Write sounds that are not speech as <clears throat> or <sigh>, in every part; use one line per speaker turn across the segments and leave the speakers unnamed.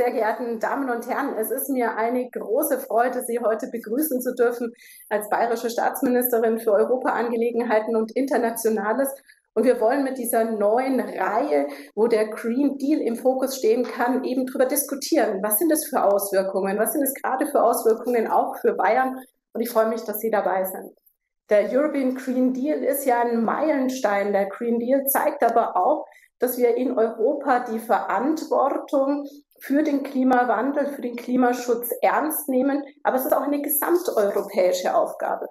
Sehr geehrten Damen und Herren, es ist mir eine große Freude, Sie heute begrüßen zu dürfen als bayerische Staatsministerin für Europaangelegenheiten und Internationales. Und wir wollen mit dieser neuen Reihe, wo der Green Deal im Fokus stehen kann, eben darüber diskutieren. Was sind es für Auswirkungen? Was sind es gerade für Auswirkungen auch für Bayern? Und ich freue mich, dass Sie dabei sind. Der European Green Deal ist ja ein Meilenstein. Der Green Deal zeigt aber auch, dass wir in Europa die Verantwortung für den Klimawandel, für den Klimaschutz ernst nehmen. Aber es ist auch eine gesamteuropäische Aufgabe.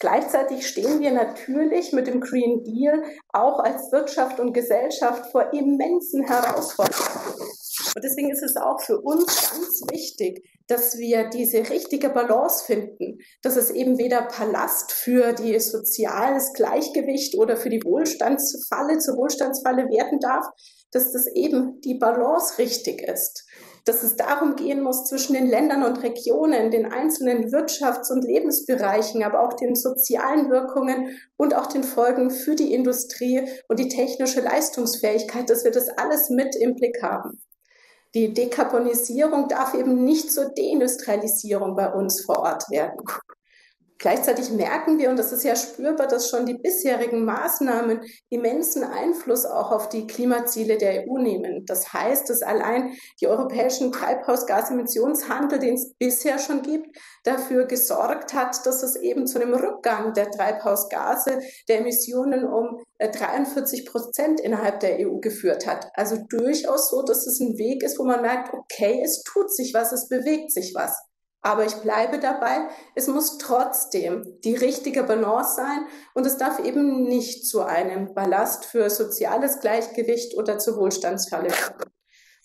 Gleichzeitig stehen wir natürlich mit dem Green Deal auch als Wirtschaft und Gesellschaft vor immensen Herausforderungen. Und deswegen ist es auch für uns ganz wichtig, dass wir diese richtige Balance finden, dass es eben weder Palast für die soziales Gleichgewicht oder für die Wohlstandsfalle zur Wohlstandsfalle werden darf, dass das eben die Balance richtig ist dass es darum gehen muss, zwischen den Ländern und Regionen, den einzelnen Wirtschafts- und Lebensbereichen, aber auch den sozialen Wirkungen und auch den Folgen für die Industrie und die technische Leistungsfähigkeit, dass wir das alles mit im Blick haben. Die Dekarbonisierung darf eben nicht zur Deindustrialisierung bei uns vor Ort werden. Gleichzeitig merken wir, und das ist ja spürbar, dass schon die bisherigen Maßnahmen immensen Einfluss auch auf die Klimaziele der EU nehmen. Das heißt, dass allein die europäischen Treibhausgasemissionshandel, den es bisher schon gibt, dafür gesorgt hat, dass es eben zu einem Rückgang der Treibhausgase, der Emissionen um 43 äh, Prozent innerhalb der EU geführt hat. Also durchaus so, dass es ein Weg ist, wo man merkt, okay, es tut sich was, es bewegt sich was. Aber ich bleibe dabei, es muss trotzdem die richtige Balance sein und es darf eben nicht zu einem Ballast für soziales Gleichgewicht oder zur Wohlstandsfalle werden.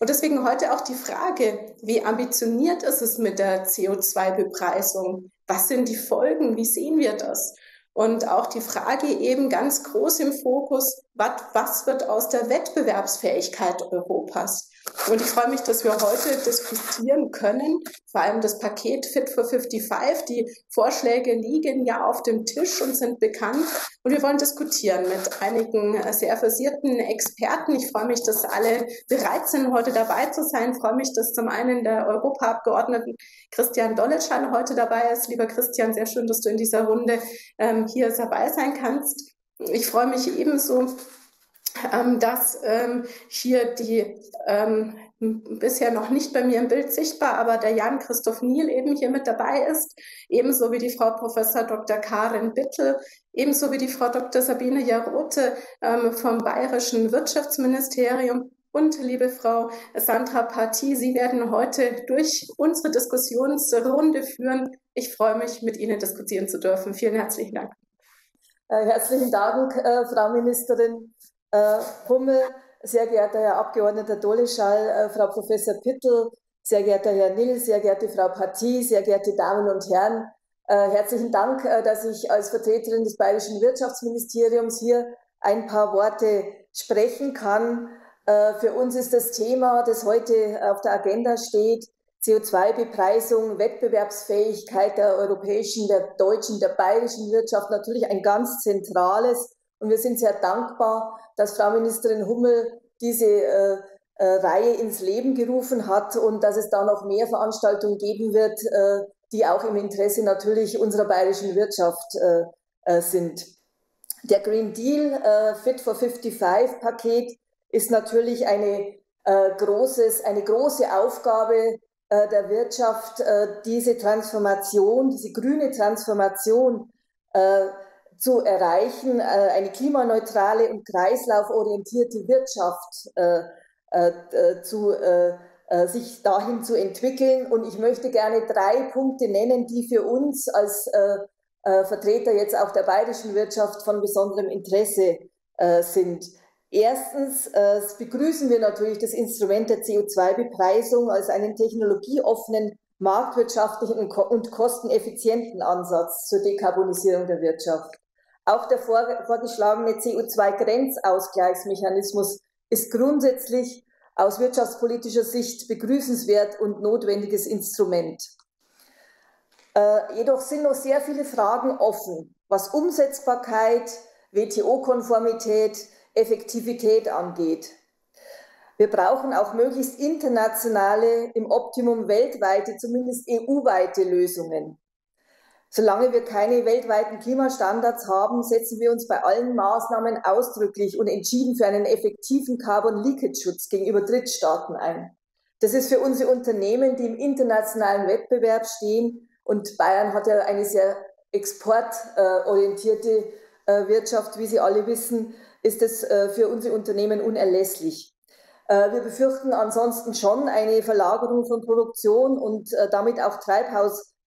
Und deswegen heute auch die Frage, wie ambitioniert ist es mit der CO2-Bepreisung? Was sind die Folgen? Wie sehen wir das? Und auch die Frage eben ganz groß im Fokus, was, was wird aus der Wettbewerbsfähigkeit Europas? Und ich freue mich, dass wir heute diskutieren können, vor allem das Paket Fit for 55. Die Vorschläge liegen ja auf dem Tisch und sind bekannt. Und wir wollen diskutieren mit einigen sehr versierten Experten. Ich freue mich, dass alle bereit sind, heute dabei zu sein. Ich freue mich, dass zum einen der Europaabgeordnete Christian Dolletschan heute dabei ist. Lieber Christian, sehr schön, dass du in dieser Runde ähm, hier dabei sein kannst. Ich freue mich ebenso, ähm, dass ähm, hier die ähm, bisher noch nicht bei mir im Bild sichtbar, aber der Jan Christoph Niel eben hier mit dabei ist, ebenso wie die Frau Professor Dr. Karin Bittel, ebenso wie die Frau Dr. Sabine Jarote ähm, vom Bayerischen Wirtschaftsministerium und liebe Frau Sandra Parti, Sie werden heute durch unsere Diskussionsrunde führen. Ich freue mich, mit Ihnen diskutieren zu dürfen. Vielen herzlichen Dank.
Äh, herzlichen Dank, äh, Frau Ministerin äh, Hummel, sehr geehrter Herr Abgeordneter Doleschall, äh, Frau Professor Pittel, sehr geehrter Herr Nill, sehr geehrte Frau Partie, sehr geehrte Damen und Herren. Äh, herzlichen Dank, äh, dass ich als Vertreterin des Bayerischen Wirtschaftsministeriums hier ein paar Worte sprechen kann. Äh, für uns ist das Thema, das heute auf der Agenda steht, CO2-Bepreisung, Wettbewerbsfähigkeit der europäischen, der deutschen, der bayerischen Wirtschaft natürlich ein ganz zentrales und wir sind sehr dankbar, dass Frau Ministerin Hummel diese äh, äh, Reihe ins Leben gerufen hat und dass es da noch mehr Veranstaltungen geben wird, äh, die auch im Interesse natürlich unserer bayerischen Wirtschaft äh, äh, sind. Der Green Deal äh, Fit for 55 Paket ist natürlich eine, großes, eine große Aufgabe der Wirtschaft, diese Transformation, diese grüne Transformation zu erreichen, äh, eine klimaneutrale und kreislauforientierte Wirtschaft äh, äh, zu, sich dahin zu entwickeln. Und ich möchte gerne drei Punkte nennen, die für uns als Vertreter jetzt auch der bayerischen Wirtschaft von besonderem Interesse sind. Erstens begrüßen wir natürlich das Instrument der CO2-Bepreisung als einen technologieoffenen, marktwirtschaftlichen und kosteneffizienten Ansatz zur Dekarbonisierung der Wirtschaft. Auch der vorgeschlagene CO2-Grenzausgleichsmechanismus ist grundsätzlich aus wirtschaftspolitischer Sicht begrüßenswert und notwendiges Instrument. Äh, jedoch sind noch sehr viele Fragen offen, was Umsetzbarkeit, WTO-Konformität, Effektivität angeht. Wir brauchen auch möglichst internationale, im Optimum weltweite, zumindest EU-weite Lösungen. Solange wir keine weltweiten Klimastandards haben, setzen wir uns bei allen Maßnahmen ausdrücklich und entschieden für einen effektiven Carbon Leakage Schutz gegenüber Drittstaaten ein. Das ist für unsere Unternehmen, die im internationalen Wettbewerb stehen, und Bayern hat ja eine sehr exportorientierte äh, Wirtschaft, wie Sie alle wissen, ist es äh, für unsere Unternehmen unerlässlich. Äh, wir befürchten ansonsten schon eine Verlagerung von Produktion und damit auch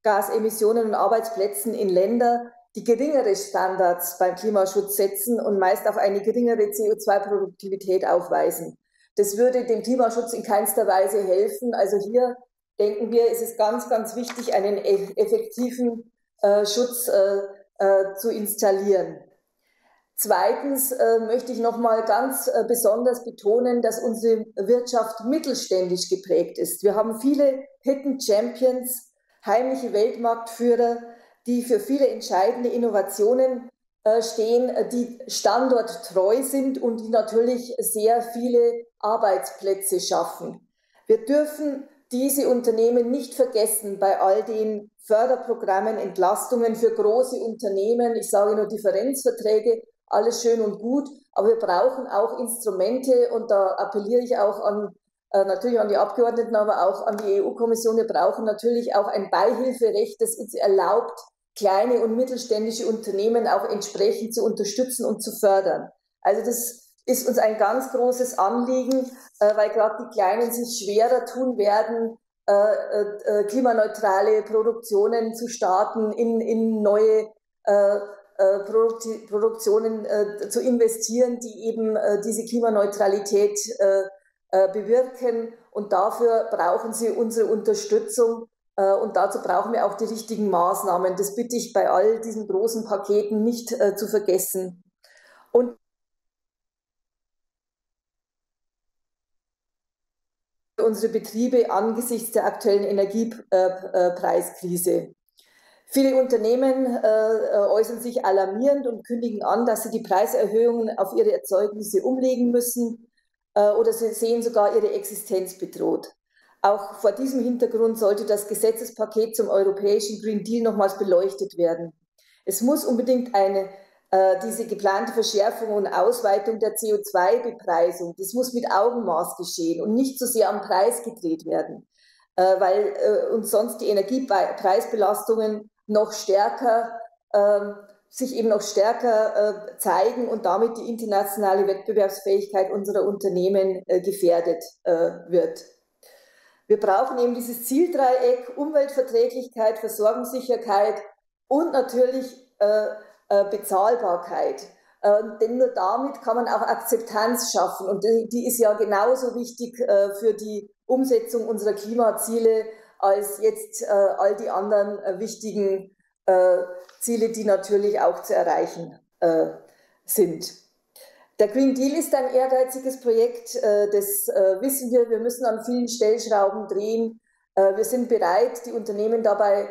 Treibhausgasemissionen und Arbeitsplätzen in Länder, die geringere Standards beim Klimaschutz setzen und meist auch eine geringere CO2-Produktivität aufweisen. Das würde dem Klimaschutz in keinster Weise helfen. Also hier denken wir, ist es ganz, ganz wichtig, einen e-, effektiven äh, Schutz äh, äh, zu installieren. Zweitens äh, möchte ich noch mal ganz äh, besonders betonen, dass unsere Wirtschaft mittelständisch geprägt ist. Wir haben viele Hidden Champions, heimliche Weltmarktführer, die für viele entscheidende Innovationen äh, stehen, die standorttreu sind und die natürlich sehr viele Arbeitsplätze schaffen. Wir dürfen diese Unternehmen nicht vergessen bei all den Förderprogrammen, Entlastungen für große Unternehmen. Ich sage nur Differenzverträge, alles schön und gut, aber wir brauchen auch Instrumente und da appelliere ich auch an äh, natürlich an die Abgeordneten, aber auch an die EU-Kommission. Wir brauchen natürlich auch ein Beihilferecht, das uns erlaubt, kleine und mittelständische Unternehmen auch entsprechend zu unterstützen und zu fördern. Also das ist uns ein ganz großes Anliegen, äh, weil gerade die Kleinen sich schwerer tun werden, äh, äh, äh klimaneutrale Produktionen zu starten, in, in neue äh, äh, Produk Produktionen zu investieren, die eben diese Klimaneutralität bewirken. Und dafür brauchen sie unsere Unterstützung. Und dazu brauchen wir auch die richtigen Maßnahmen. Das bitte ich bei all diesen großen Paketen nicht zu vergessen. Und unsere Betriebe angesichts der aktuellen Energiepreiskrise. Viele Unternehmen äh, äußern sich alarmierend und kündigen an, dass sie die Preiserhöhungen auf ihre Erzeugnisse umlegen müssen äh, oder sie sehen sogar ihre Existenz bedroht. Auch vor diesem Hintergrund sollte das Gesetzespaket zum europäischen Green Deal nochmals beleuchtet werden. Es muss unbedingt eine äh, diese geplante Verschärfung und Ausweitung der CO2-Bepreisung, das muss mit Augenmaß geschehen und nicht so sehr am Preis gedreht werden, äh, weil äh, uns sonst die Energiepreisbelastungen noch stärker ähm, sich eben noch stärker äh, zeigen und damit die internationale Wettbewerbsfähigkeit unserer Unternehmen äh, gefährdet äh, wird. Wir brauchen eben dieses Zieldreieck Umweltverträglichkeit, Versorgungssicherheit und natürlich äh, Bezahlbarkeit. Äh, denn nur damit kann man auch Akzeptanz schaffen. Und die, die ist ja genauso wichtig äh, für die Umsetzung unserer Klimaziele als jetzt all die anderen wichtigen Ziele, die natürlich auch zu erreichen sind. Der Green Deal ist ein ehrgeiziges Projekt, das wissen wir. Wir müssen an vielen Stellschrauben drehen. Wir sind bereit, die Unternehmen dabei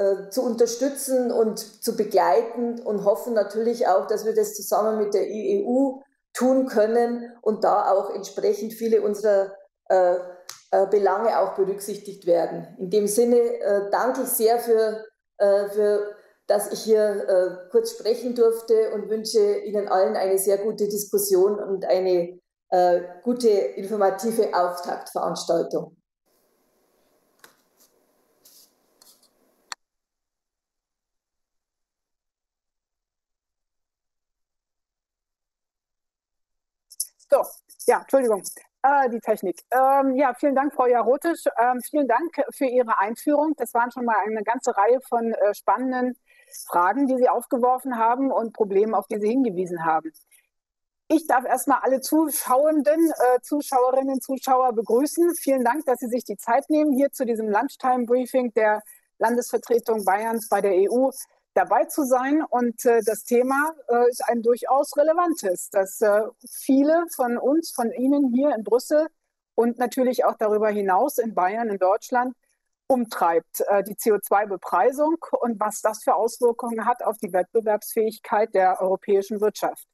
äh, zu unterstützen und zu begleiten und hoffen natürlich auch, dass wir das zusammen mit der EU tun können und da auch entsprechend viele unserer äh, äh, Belange auch berücksichtigt werden. In dem Sinne äh, danke ich sehr für, äh, für dass ich hier äh, kurz sprechen durfte und wünsche Ihnen allen eine sehr gute Diskussion und eine gute informative Auftaktveranstaltung.
So, ja, Entschuldigung, äh, die Technik. Ähm, ja, vielen Dank, Frau Jarotisch. Ähm, vielen Dank für Ihre Einführung. Das waren schon mal eine ganze Reihe von äh, spannenden Fragen, die Sie aufgeworfen haben und Problemen, auf die Sie hingewiesen haben. Ich darf erstmal alle Zuschauenden, äh, Zuschauerinnen, Zuschauer begrüßen. Vielen Dank, dass Sie sich die Zeit nehmen, hier zu diesem Lunchtime-Briefing der Landesvertretung Bayerns bei der EU dabei zu sein. Und äh, das Thema äh, ist ein durchaus relevantes, das äh, viele von uns, von Ihnen hier in Brüssel und natürlich auch darüber hinaus in Bayern, in Deutschland umtreibt, äh, die CO2-Bepreisung und was das für Auswirkungen hat auf die Wettbewerbsfähigkeit der europäischen Wirtschaft.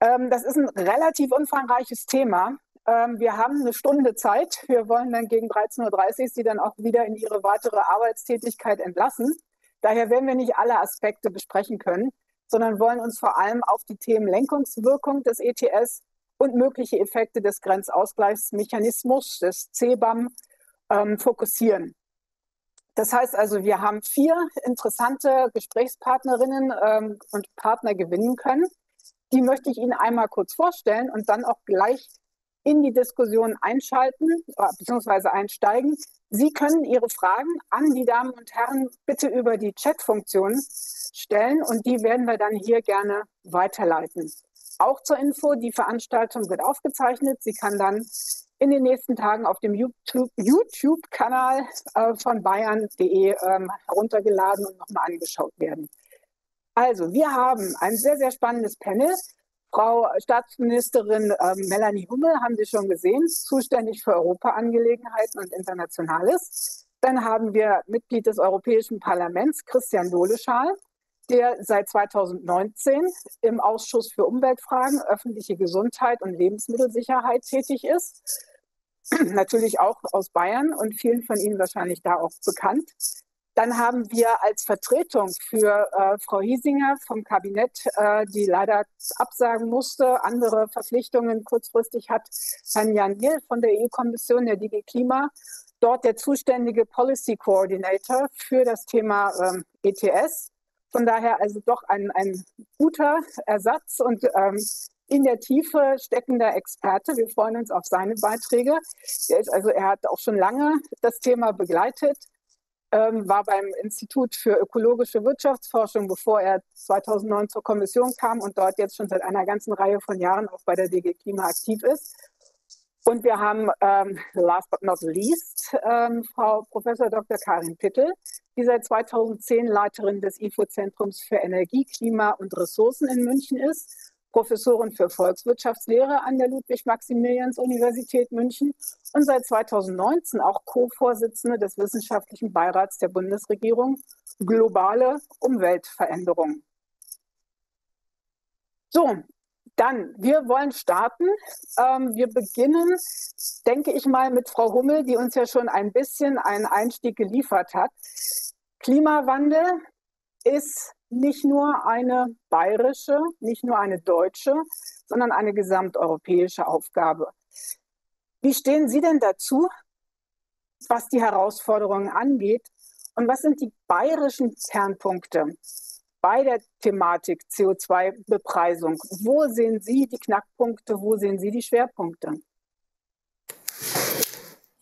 Ähm, das ist ein relativ umfangreiches Thema. Ähm, wir haben eine Stunde Zeit. Wir wollen dann gegen 13.30 Uhr Sie dann auch wieder in Ihre weitere Arbeitstätigkeit entlassen. Daher werden wir nicht alle Aspekte besprechen können, sondern wollen uns vor allem auf die Themen Lenkungswirkung des ETS und mögliche Effekte des Grenzausgleichsmechanismus, des CBAM, ähm, fokussieren. Das heißt also, wir haben vier interessante Gesprächspartnerinnen ähm, und Partner gewinnen können. Die möchte ich Ihnen einmal kurz vorstellen und dann auch gleich in die Diskussion einschalten äh, bzw. einsteigen. Sie können Ihre Fragen an die Damen und Herren bitte über die Chat-Funktion stellen und die werden wir dann hier gerne weiterleiten. Auch zur Info, die Veranstaltung wird aufgezeichnet. Sie kann dann in den nächsten Tagen auf dem YouTube-Kanal äh, von bayern.de ähm, heruntergeladen und nochmal angeschaut werden. Also, wir haben ein sehr, sehr spannendes Panel. Frau Staatsministerin äh, Melanie Hummel haben Sie schon gesehen, zuständig für Europaangelegenheiten und Internationales. Dann haben wir Mitglied des Europäischen Parlaments, Christian Doleschal, der seit 2019 im Ausschuss für Umweltfragen, öffentliche Gesundheit und Lebensmittelsicherheit tätig ist. <clears throat> Natürlich auch aus Bayern und vielen von Ihnen wahrscheinlich da auch bekannt. Dann haben wir als Vertretung für äh, Frau Hiesinger vom Kabinett, äh, die leider absagen musste, andere Verpflichtungen kurzfristig hat, Herrn Jan Hill von der EU-Kommission, der DG Klima, dort der zuständige Policy Coordinator für das Thema ähm, ETS. Von daher also doch ein, ein guter Ersatz und ähm, in der Tiefe steckender Experte. Wir freuen uns auf seine Beiträge. Er, ist also, er hat auch schon lange das Thema begleitet, ähm, war beim Institut für ökologische Wirtschaftsforschung, bevor er 2009 zur Kommission kam und dort jetzt schon seit einer ganzen Reihe von Jahren auch bei der DG Klima aktiv ist. Und wir haben, ähm, last but not least, ähm, Frau Professor Dr. Karin Pittel, die seit 2010 Leiterin des IFO-Zentrums für Energie, Klima und Ressourcen in München ist Professorin für Volkswirtschaftslehre an der Ludwig-Maximilians-Universität München und seit 2019 auch Co-Vorsitzende des Wissenschaftlichen Beirats der Bundesregierung Globale Umweltveränderung. So, dann, wir wollen starten. Ähm, wir beginnen, denke ich mal, mit Frau Hummel, die uns ja schon ein bisschen einen Einstieg geliefert hat. Klimawandel ist nicht nur eine bayerische, nicht nur eine deutsche, sondern eine gesamteuropäische Aufgabe. Wie stehen Sie denn dazu, was die Herausforderungen angeht? Und was sind die bayerischen Kernpunkte bei der Thematik CO2-Bepreisung? Wo sehen Sie die Knackpunkte? Wo sehen Sie die Schwerpunkte?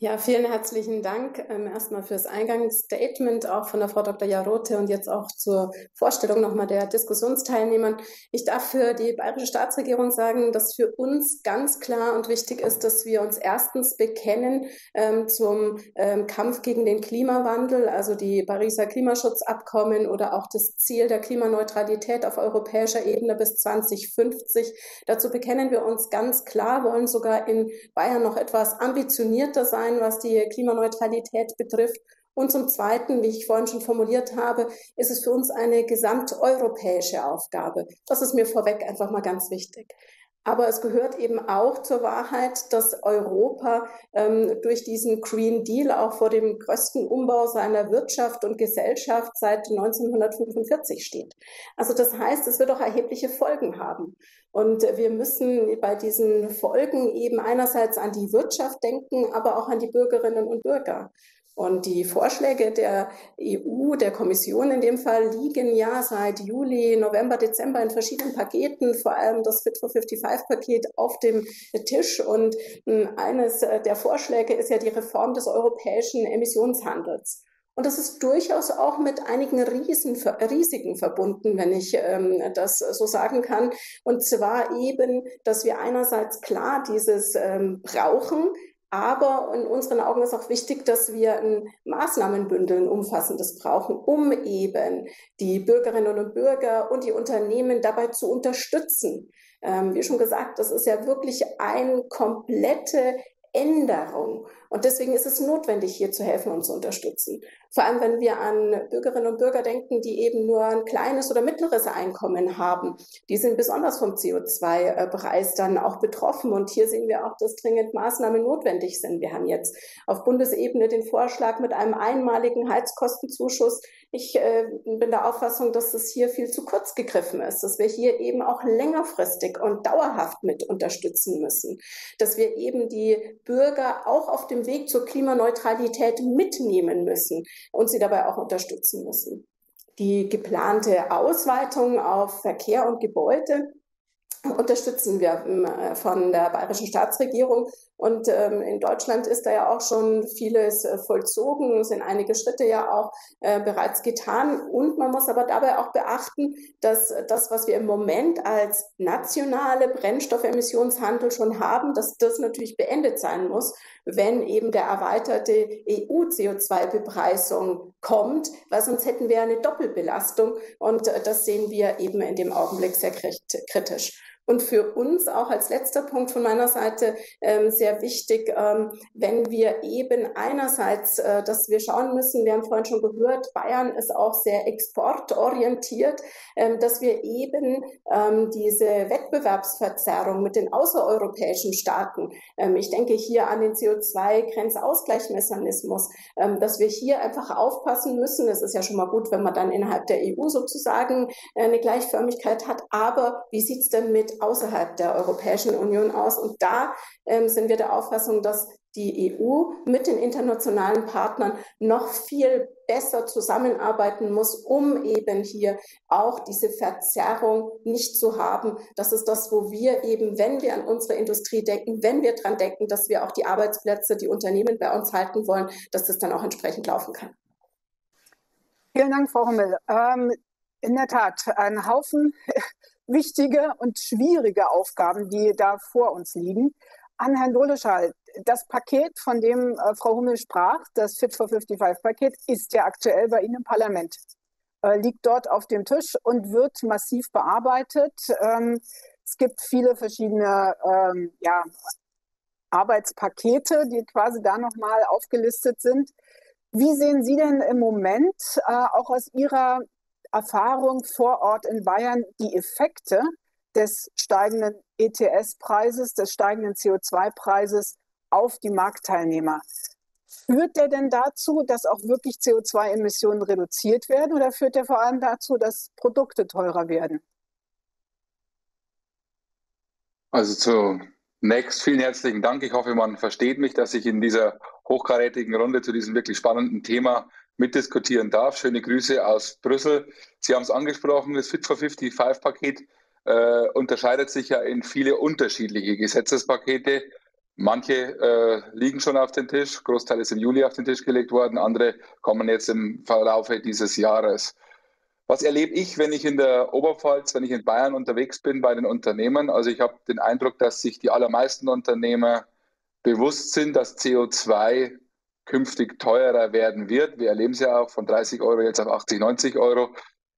Ja, vielen herzlichen Dank ähm, erstmal fürs Eingangsstatement, auch von der Frau Dr. Jarote und jetzt auch zur Vorstellung nochmal der Diskussionsteilnehmern. Ich darf für die bayerische Staatsregierung sagen, dass für uns ganz klar und wichtig ist, dass wir uns erstens bekennen ähm, zum ähm, Kampf gegen den Klimawandel, also die Pariser Klimaschutzabkommen oder auch das Ziel der Klimaneutralität auf europäischer Ebene bis 2050. Dazu bekennen wir uns ganz klar, wollen sogar in Bayern noch etwas ambitionierter sein sein, was die Klimaneutralität betrifft. Und zum Zweiten, wie ich vorhin schon formuliert habe, ist es für uns eine gesamteuropäische Aufgabe. Das ist mir vorweg einfach mal ganz wichtig. Aber es gehört eben auch zur Wahrheit, dass Europa ähm, durch diesen Green Deal auch vor dem größten Umbau seiner Wirtschaft und Gesellschaft seit 1945 steht. Also das heißt, es wird auch erhebliche Folgen haben. Und wir müssen bei diesen Folgen eben einerseits an die Wirtschaft denken, aber auch an die Bürgerinnen und Bürger. Und die Vorschläge der EU, der Kommission in dem Fall, liegen ja seit Juli, November, Dezember in verschiedenen Paketen, vor allem das Fit for 55-Paket auf dem Tisch. Und hm, eines der Vorschläge ist ja die Reform des europäischen Emissionshandels. Und das ist durchaus auch mit einigen Riesen, Risiken verbunden, wenn ich ähm, das so sagen kann. Und zwar eben, dass wir einerseits klar dieses ähm, brauchen, aber in unseren Augen ist auch wichtig, dass wir ein Maßnahmenbündel, ein umfassendes brauchen, um eben die Bürgerinnen und Bürger und die Unternehmen dabei zu unterstützen. Ähm, wie schon gesagt, das ist ja wirklich eine komplette Änderung. Und deswegen ist es notwendig, hier zu helfen und zu unterstützen. Vor allem, wenn wir an Bürgerinnen und Bürger denken, die eben nur ein kleines oder mittleres Einkommen haben. Die sind besonders vom CO2-Preis dann auch betroffen. Und hier sehen wir auch, dass dringend Maßnahmen notwendig sind. Wir haben jetzt auf Bundesebene den Vorschlag mit einem einmaligen Heizkostenzuschuss. Ich äh, bin der Auffassung, dass es hier viel zu kurz gegriffen ist, dass wir hier eben auch längerfristig und dauerhaft mit unterstützen müssen, dass wir eben die Bürger auch auf dem Weg zur Klimaneutralität mitnehmen müssen und sie dabei auch unterstützen müssen. Die geplante Ausweitung auf Verkehr und Gebäude unterstützen wir ähm, von der bayerischen Staatsregierung und ähm, in Deutschland ist da ja auch schon vieles äh, vollzogen, sind einige Schritte ja auch äh, bereits getan. Und man muss aber dabei auch beachten, dass das, was wir im Moment als nationale Brennstoffemissionshandel schon haben, dass das natürlich beendet sein muss, wenn eben der erweiterte EU-CO2-Bepreisung kommt, weil sonst hätten wir eine Doppelbelastung. Und äh, das sehen wir eben in dem Augenblick sehr kritisch. Und für uns auch als letzter Punkt von meiner Seite ähm, sehr wichtig, ähm, wenn wir eben einerseits, äh, dass wir schauen müssen, wir haben vorhin schon gehört, Bayern ist auch sehr exportorientiert, ähm, dass wir eben ähm, diese Wettbewerbsverzerrung mit den außereuropäischen Staaten, ähm, ich denke hier an den CO2-Grenzausgleichsmechanismus, ähm, dass wir hier einfach aufpassen müssen. Es ist ja schon mal gut, wenn man dann innerhalb der EU sozusagen äh, eine Gleichförmigkeit hat. Aber wie sieht's denn mit außerhalb der Europäischen Union aus. Und da ähm, sind wir der Auffassung, dass die EU mit den internationalen Partnern noch viel besser zusammenarbeiten muss, um eben hier auch diese Verzerrung nicht zu haben. Das ist das, wo wir eben, wenn wir an unsere Industrie denken, wenn wir daran denken, dass wir auch die Arbeitsplätze, die Unternehmen bei uns halten wollen, dass das dann auch entsprechend laufen kann.
Vielen Dank, Frau Hummel. Ähm, in der Tat, ein Haufen wichtige und schwierige Aufgaben, die da vor uns liegen. An Herrn Doleschall, das Paket, von dem äh, Frau Hummel sprach, das Fit for 55-Paket, ist ja aktuell bei Ihnen im Parlament, äh, liegt dort auf dem Tisch und wird massiv bearbeitet. Ähm, es gibt viele verschiedene ähm, ja, Arbeitspakete, die quasi da nochmal aufgelistet sind. Wie sehen Sie denn im Moment äh, auch aus Ihrer Erfahrung vor Ort in Bayern die Effekte des steigenden ETS-Preises, des steigenden CO2-Preises auf die Marktteilnehmer. Führt der denn dazu, dass auch wirklich CO2-Emissionen reduziert werden oder führt der vor allem dazu, dass Produkte teurer werden?
Also zunächst vielen herzlichen Dank. Ich hoffe, man versteht mich, dass ich in dieser hochkarätigen Runde zu diesem wirklich spannenden Thema mitdiskutieren darf. Schöne Grüße aus Brüssel. Sie haben es angesprochen, das Fit for 55-Paket äh, unterscheidet sich ja in viele unterschiedliche Gesetzespakete. Manche äh, liegen schon auf den Tisch, Großteil ist im Juli auf den Tisch gelegt worden, andere kommen jetzt im Verlaufe dieses Jahres. Was erlebe ich, wenn ich in der Oberpfalz, wenn ich in Bayern unterwegs bin bei den Unternehmen? Also ich habe den Eindruck, dass sich die allermeisten Unternehmer bewusst sind, dass CO2 künftig teurer werden wird. Wir erleben es ja auch von 30 Euro jetzt auf 80, 90 Euro.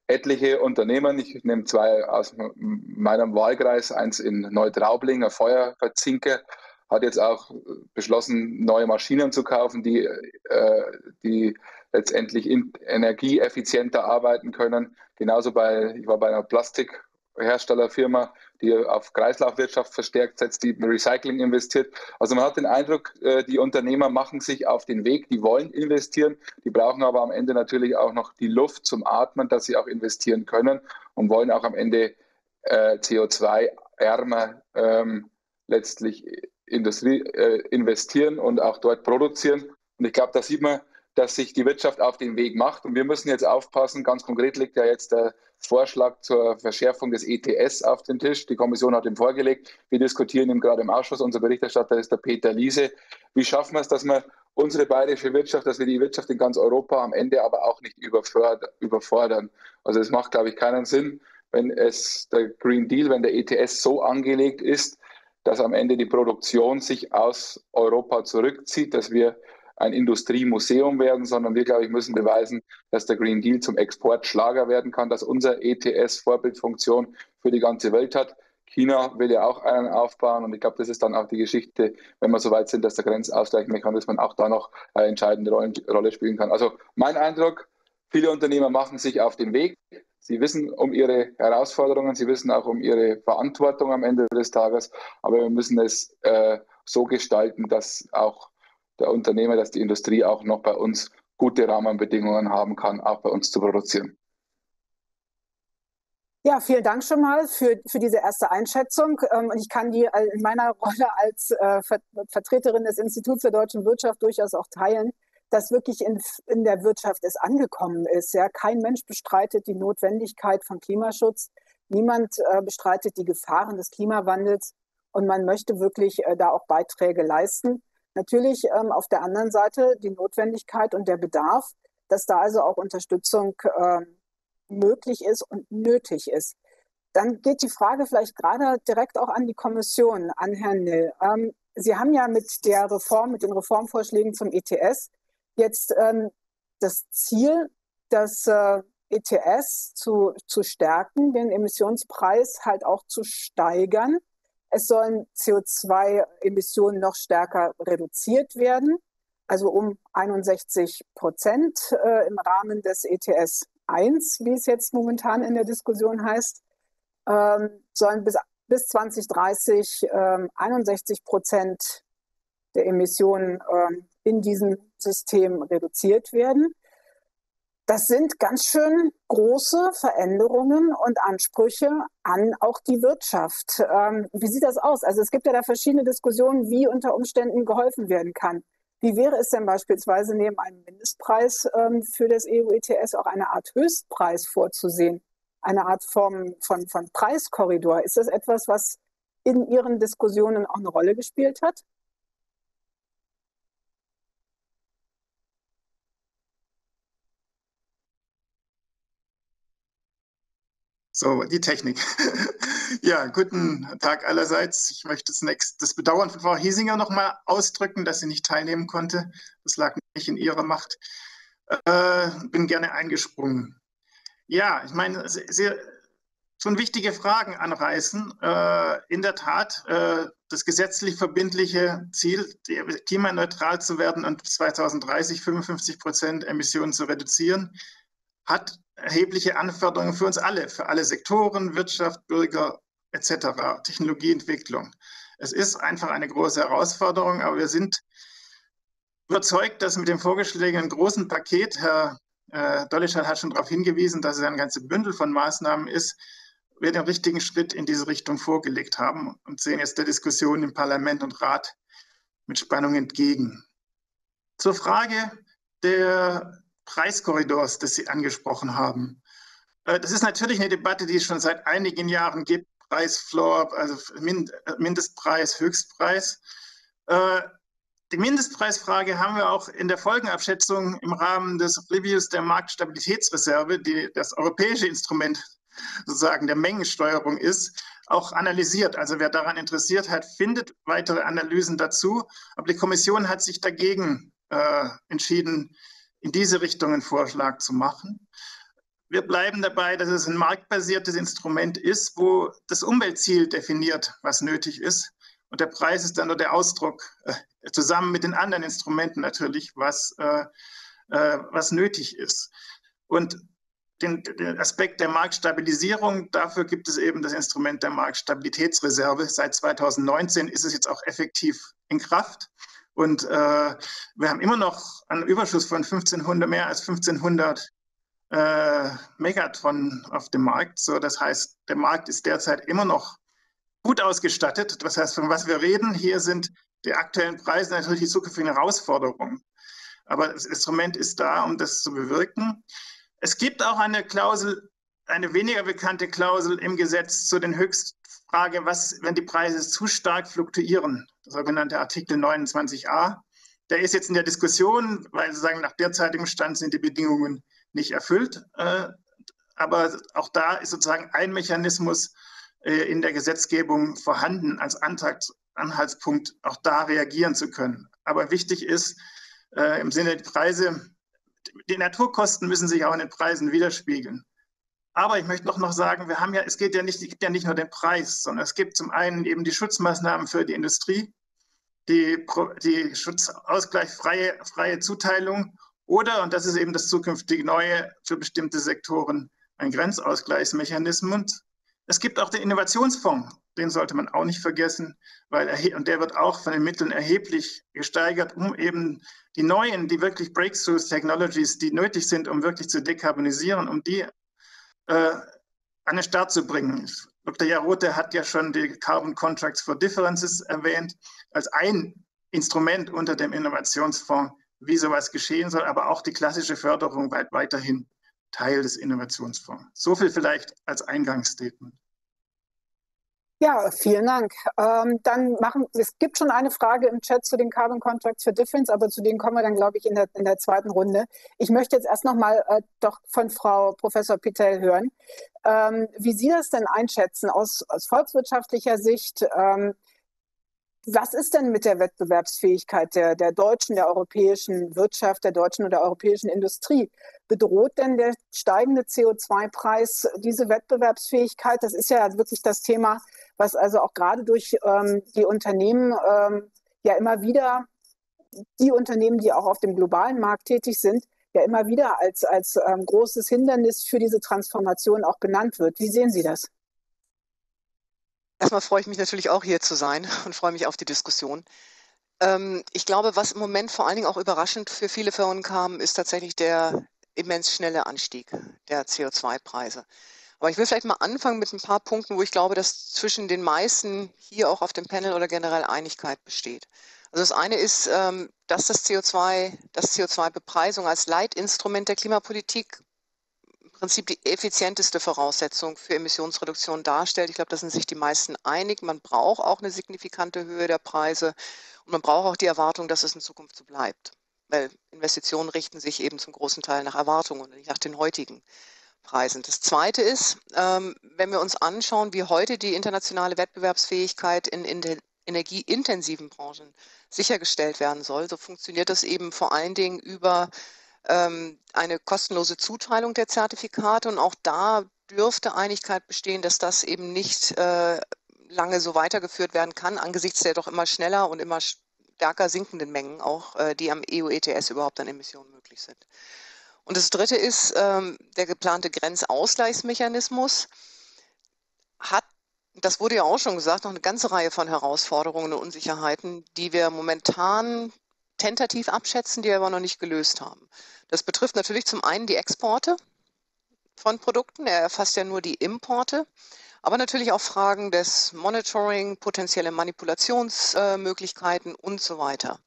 Etliche Unternehmen, ich nehme zwei aus meinem Wahlkreis, eins in Neutraubling, ein Feuerverzinker, hat jetzt auch beschlossen, neue Maschinen zu kaufen, die, äh, die letztendlich energieeffizienter arbeiten können. Genauso bei, ich war bei einer Plastik- Herstellerfirma, die auf Kreislaufwirtschaft verstärkt setzt, die in Recycling investiert. Also man hat den Eindruck, äh, die Unternehmer machen sich auf den Weg, die wollen investieren, die brauchen aber am Ende natürlich auch noch die Luft zum Atmen, dass sie auch investieren können und wollen auch am Ende äh, CO2-ärmer ähm, letztlich Industrie äh, investieren und auch dort produzieren. Und ich glaube, da sieht man, dass sich die Wirtschaft auf den Weg macht. Und wir müssen jetzt aufpassen, ganz konkret liegt ja jetzt der Vorschlag zur Verschärfung des ETS auf den Tisch. Die Kommission hat ihn vorgelegt. Wir diskutieren ihn gerade im Ausschuss. Unser Berichterstatter ist der Peter Liese. Wie schaffen wir es, dass wir unsere bayerische Wirtschaft, dass wir die Wirtschaft in ganz Europa am Ende aber auch nicht überfordern? Also es macht, glaube ich, keinen Sinn, wenn es der Green Deal, wenn der ETS so angelegt ist, dass am Ende die Produktion sich aus Europa zurückzieht, dass wir ein Industriemuseum werden, sondern wir, glaube ich, müssen beweisen, dass der Green Deal zum Exportschlager werden kann, dass unser ETS Vorbildfunktion für die ganze Welt hat. China will ja auch einen aufbauen und ich glaube, das ist dann auch die Geschichte, wenn wir so weit sind, dass der Grenzausgleichsmechanismus auch da noch eine entscheidende Rolle spielen kann. Also mein Eindruck, viele Unternehmer machen sich auf den Weg. Sie wissen um ihre Herausforderungen, sie wissen auch um ihre Verantwortung am Ende des Tages, aber wir müssen es äh, so gestalten, dass auch der Unternehmer, dass die Industrie auch noch bei uns gute Rahmenbedingungen haben kann, auch bei uns zu produzieren.
Ja, vielen Dank schon mal für, für diese erste Einschätzung. Ähm, und ich kann die in meiner <laughs> Rolle als äh, Vertreterin des Instituts der deutschen Wirtschaft durchaus auch teilen, dass wirklich in, in der Wirtschaft es angekommen ist. Ja, kein Mensch bestreitet die Notwendigkeit von Klimaschutz. Niemand äh, bestreitet die Gefahren des Klimawandels. Und man möchte wirklich äh, da auch Beiträge leisten. Natürlich ähm, auf der anderen Seite die Notwendigkeit und der Bedarf, dass da also auch Unterstützung äh, möglich ist und nötig ist. Dann geht die Frage vielleicht gerade direkt auch an die Kommission, an Herrn Nill. Ähm, Sie haben ja mit der Reform, mit den Reformvorschlägen zum ETS jetzt ähm, das Ziel, das äh, ETS zu, zu stärken, den Emissionspreis halt auch zu steigern. Es sollen CO2-Emissionen noch stärker reduziert werden, also um 61 Prozent äh, im Rahmen des ETS 1, wie es jetzt momentan in der Diskussion heißt, ähm, sollen bis, bis 2030 ähm, 61 Prozent der Emissionen ähm, in diesem System reduziert werden. Das sind ganz schön große Veränderungen und Ansprüche an auch die Wirtschaft. Ähm, wie sieht das aus? Also es gibt ja da verschiedene Diskussionen, wie unter Umständen geholfen werden kann. Wie wäre es denn beispielsweise neben einem Mindestpreis ähm, für das EU-ETS auch eine Art Höchstpreis vorzusehen? Eine Art Form von, von Preiskorridor? Ist das etwas, was in Ihren Diskussionen auch eine Rolle gespielt hat?
So, die Technik. <laughs> ja, guten Tag allerseits. Ich möchte zunächst das Bedauern von Frau Hiesinger nochmal ausdrücken, dass sie nicht teilnehmen konnte. Das lag nicht in ihrer Macht. Äh, bin gerne eingesprungen. Ja, ich meine, sehr, schon wichtige Fragen anreißen. Äh, in der Tat, äh, das gesetzlich verbindliche Ziel, klimaneutral zu werden und 2030 55 Prozent Emissionen zu reduzieren, hat erhebliche Anforderungen für uns alle, für alle Sektoren, Wirtschaft, Bürger etc., Technologieentwicklung. Es ist einfach eine große Herausforderung, aber wir sind überzeugt, dass mit dem vorgeschlagenen großen Paket, Herr äh, Dollischall hat schon darauf hingewiesen, dass es ein ganzes Bündel von Maßnahmen ist, wir den richtigen Schritt in diese Richtung vorgelegt haben und sehen jetzt der Diskussion im Parlament und Rat mit Spannung entgegen. Zur Frage der Preiskorridors, das Sie angesprochen haben. Äh, das ist natürlich eine Debatte, die es schon seit einigen Jahren gibt. Preisfloor, also Mindestpreis, Höchstpreis. Äh, die Mindestpreisfrage haben wir auch in der Folgenabschätzung im Rahmen des Reviews der Marktstabilitätsreserve, die das europäische Instrument sozusagen der Mengensteuerung ist, auch analysiert. Also wer daran interessiert hat, findet weitere Analysen dazu. Aber die Kommission hat sich dagegen äh, entschieden, in diese Richtung einen Vorschlag zu machen. Wir bleiben dabei, dass es ein marktbasiertes Instrument ist, wo das Umweltziel definiert, was nötig ist. Und der Preis ist dann nur der Ausdruck, äh, zusammen mit den anderen Instrumenten natürlich, was, äh, äh, was nötig ist. Und den, den, Aspekt der Marktstabilisierung, dafür gibt es eben das Instrument der Marktstabilitätsreserve. Seit 2019 ist es jetzt auch effektiv in Kraft. Und äh, wir haben immer noch einen Überschuss von 1500, mehr als 1500 äh, Megaton auf dem Markt. So, das heißt, der Markt ist derzeit immer noch gut ausgestattet. Das heißt, von was wir reden, hier sind die aktuellen Preise natürlich die zukünftigen Herausforderungen. Aber das Instrument ist da, um das zu bewirken. Es gibt auch eine Klausel, eine weniger bekannte Klausel im Gesetz zu den Höchstfrage, was, wenn die Preise zu stark fluktuieren sogenannte Artikel 29a. Der ist jetzt in der Diskussion, weil sozusagen nach derzeitigem Stand sind die Bedingungen nicht erfüllt. Äh, aber auch da ist sozusagen ein Mechanismus äh, in der Gesetzgebung vorhanden, als Anhaltspunkt auch da reagieren zu können. Aber wichtig ist äh, im Sinne der Preise, die Naturkosten müssen sich auch in den Preisen widerspiegeln. Aber ich möchte doch noch sagen, wir haben ja, es geht ja nicht, es gibt ja nicht nur den Preis, sondern es gibt zum einen eben die Schutzmaßnahmen für die Industrie, die, die schutzausgleichsfreie freie Zuteilung oder, und das ist eben das zukünftige Neue für bestimmte Sektoren, ein Grenzausgleichsmechanismus. Es gibt auch den Innovationsfonds, den sollte man auch nicht vergessen, weil er, und der wird auch von den Mitteln erheblich gesteigert, um eben die neuen, die wirklich Breakthrough Technologies, die nötig sind, um wirklich zu dekarbonisieren, um die äh, an den Start zu bringen. Dr. Jarote hat ja schon die Carbon Contracts for Differences erwähnt, als ein Instrument unter dem Innovationsfonds, wie sowas geschehen soll, aber auch die klassische Förderung bleibt weiterhin Teil des Innovationsfonds. So viel vielleicht als Eingangsstatement.
Ja, vielen Dank. Ähm, dann machen, es gibt schon eine Frage im Chat zu den Carbon Contracts for Difference, aber zu denen kommen wir dann, glaube ich, in der, in der zweiten Runde. Ich möchte jetzt erst nochmal äh, doch von Frau Professor Pitel hören, ähm, wie Sie das denn einschätzen aus, aus volkswirtschaftlicher Sicht. Ähm, was ist denn mit der Wettbewerbsfähigkeit der, der deutschen, der europäischen Wirtschaft, der deutschen oder europäischen Industrie? Bedroht denn der steigende CO2-Preis diese Wettbewerbsfähigkeit? Das ist ja wirklich das Thema, was also auch gerade durch ähm, die Unternehmen ähm, ja immer wieder, die Unternehmen, die auch auf dem globalen Markt tätig sind, ja immer wieder als, als ähm, großes Hindernis für diese Transformation auch benannt wird. Wie sehen Sie das?
Erstmal freue ich mich natürlich auch hier zu sein <laughs> und freue mich auf die Diskussion. Ähm, ich glaube, was im Moment vor allen Dingen auch überraschend für viele Firmen kam, ist tatsächlich der immens schnelle Anstieg der CO2-Preise. Aber ich will vielleicht mal anfangen mit ein paar Punkten, wo ich glaube, dass zwischen den meisten hier auch auf dem Panel oder generell Einigkeit besteht. Also das eine ist, ähm, dass das CO2, das CO2-Bepreisung als Leitinstrument der Klimapolitik im Prinzip die effizienteste Voraussetzung für Emissionsreduktion darstellt. Ich glaube, da sind sich die meisten einig. Man braucht auch eine signifikante Höhe der Preise und man braucht auch die Erwartung, dass es in Zukunft so bleibt. Weil Investitionen richten sich eben zum großen Teil nach Erwartungen und nicht nach den heutigen Preisen. Das Zweite ist, ähm, wenn wir uns anschauen, wie heute die internationale Wettbewerbsfähigkeit in, in den energieintensiven Branchen sichergestellt werden soll, so funktioniert das eben vor allen Dingen über ähm, eine kostenlose Zuteilung der Zertifikate. Und auch da dürfte Einigkeit bestehen, dass das eben nicht äh, lange so weitergeführt werden kann, angesichts der doch immer schneller und immer stärker sinkenden Mengen, auch äh, die am EU-ETS überhaupt an Emissionen möglich sind. Und das Dritte ist, ähm, der geplante Grenzausgleichsmechanismus hat, das wurde ja auch schon gesagt, noch eine ganze Reihe von Herausforderungen und Unsicherheiten, die wir momentan tentativ abschätzen, die wir aber noch nicht gelöst haben. Das betrifft natürlich zum einen die Exporte von Produkten. Er erfasst ja nur die Importe, aber natürlich auch Fragen des Monitoring, potenzielle Manipulationsmöglichkeiten und so weiter.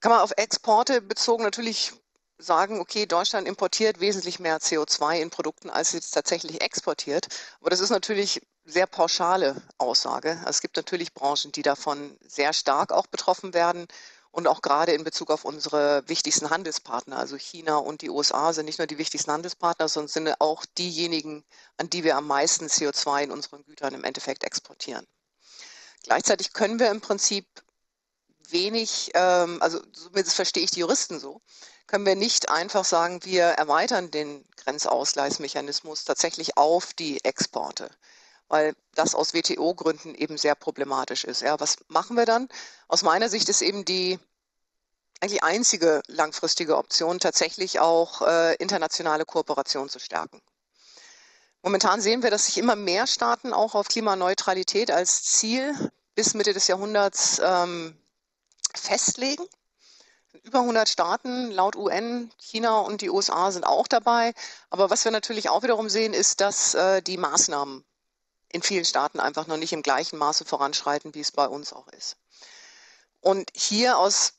Kann man auf Exporte bezogen natürlich sagen, okay, Deutschland importiert wesentlich mehr CO2 in Produkten, als es tatsächlich exportiert. Aber das ist natürlich sehr pauschale Aussage. Also es gibt natürlich Branchen, die davon sehr stark auch betroffen werden. Und auch gerade in Bezug auf unsere wichtigsten Handelspartner, also China und die USA sind nicht nur die wichtigsten Handelspartner, sondern sind auch diejenigen, an die wir am meisten CO2 in unseren Gütern im Endeffekt exportieren. Gleichzeitig können wir im Prinzip wenig, ähm, also zumindest verstehe ich die Juristen so, können wir nicht einfach sagen, wir erweitern den Grenzausgleichsmechanismus tatsächlich auf die Exporte, weil das aus WTO-Gründen eben sehr problematisch ist. Ja, was machen wir dann? Aus meiner Sicht ist eben die eigentlich einzige langfristige Option tatsächlich auch äh, internationale Kooperation zu stärken. Momentan sehen wir, dass sich immer mehr Staaten auch auf Klimaneutralität als Ziel bis Mitte des Jahrhunderts ähm, festlegen über 100 Staaten laut UN, China und die USA sind auch dabei. Aber was wir natürlich auch wiederum sehen, ist, dass äh, die Maßnahmen in vielen Staaten einfach noch nicht im gleichen Maße voranschreiten, wie es bei uns auch ist. Und hier aus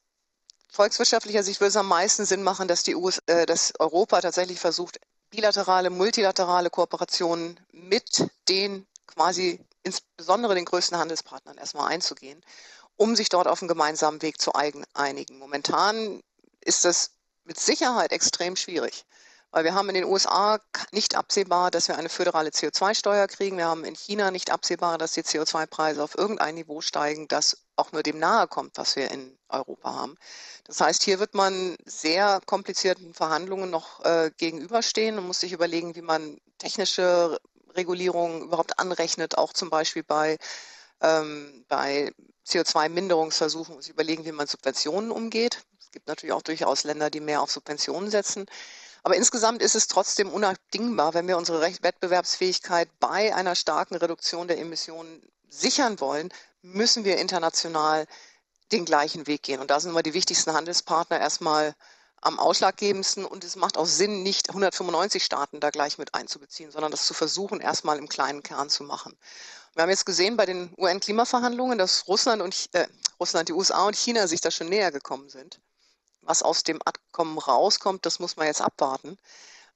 volkswirtschaftlicher Sicht würde es am meisten Sinn machen, dass, die US, äh, dass Europa tatsächlich versucht, bilaterale, multilaterale Kooperationen mit den quasi insbesondere den größten Handelspartnern erstmal einzugehen um sich dort auf einen gemeinsamen Weg zu einigen. Momentan ist das mit Sicherheit extrem schwierig, Weil wir haben in den USA nicht absehbar, dass wir eine föderale CO2-Steuer kriegen. Wir haben in China nicht absehbar, dass die CO2-Preise auf irgendein Niveau steigen, das auch nur dem nahe kommt, was wir in Europa haben. Das heißt, hier wird man sehr komplizierten Verhandlungen noch äh, gegenüberstehen und muss sich überlegen, wie man technische Regulierungen überhaupt anrechnet, auch zum Beispiel bei, ähm, bei CO2-Minderungsversuchen, muss überlegen, wie man Subventionen umgeht. Es gibt natürlich auch durchaus Länder, die mehr auf Subventionen setzen. Aber insgesamt ist es trotzdem unabdingbar, wenn wir unsere Wettbewerbsfähigkeit bei einer starken Reduktion der Emissionen sichern wollen, müssen wir international den gleichen Weg gehen. Und da sind immer die wichtigsten Handelspartner erstmal am ausschlaggebendsten. Und es macht auch Sinn, nicht 195 Staaten da gleich mit einzubeziehen, sondern das zu versuchen, erstmal im kleinen Kern zu machen. Wir haben jetzt gesehen bei den UN-Klimaverhandlungen, dass Russland und äh, Russland, die USA und China sich da schon näher gekommen sind. Was aus dem Abkommen rauskommt, das muss man jetzt abwarten.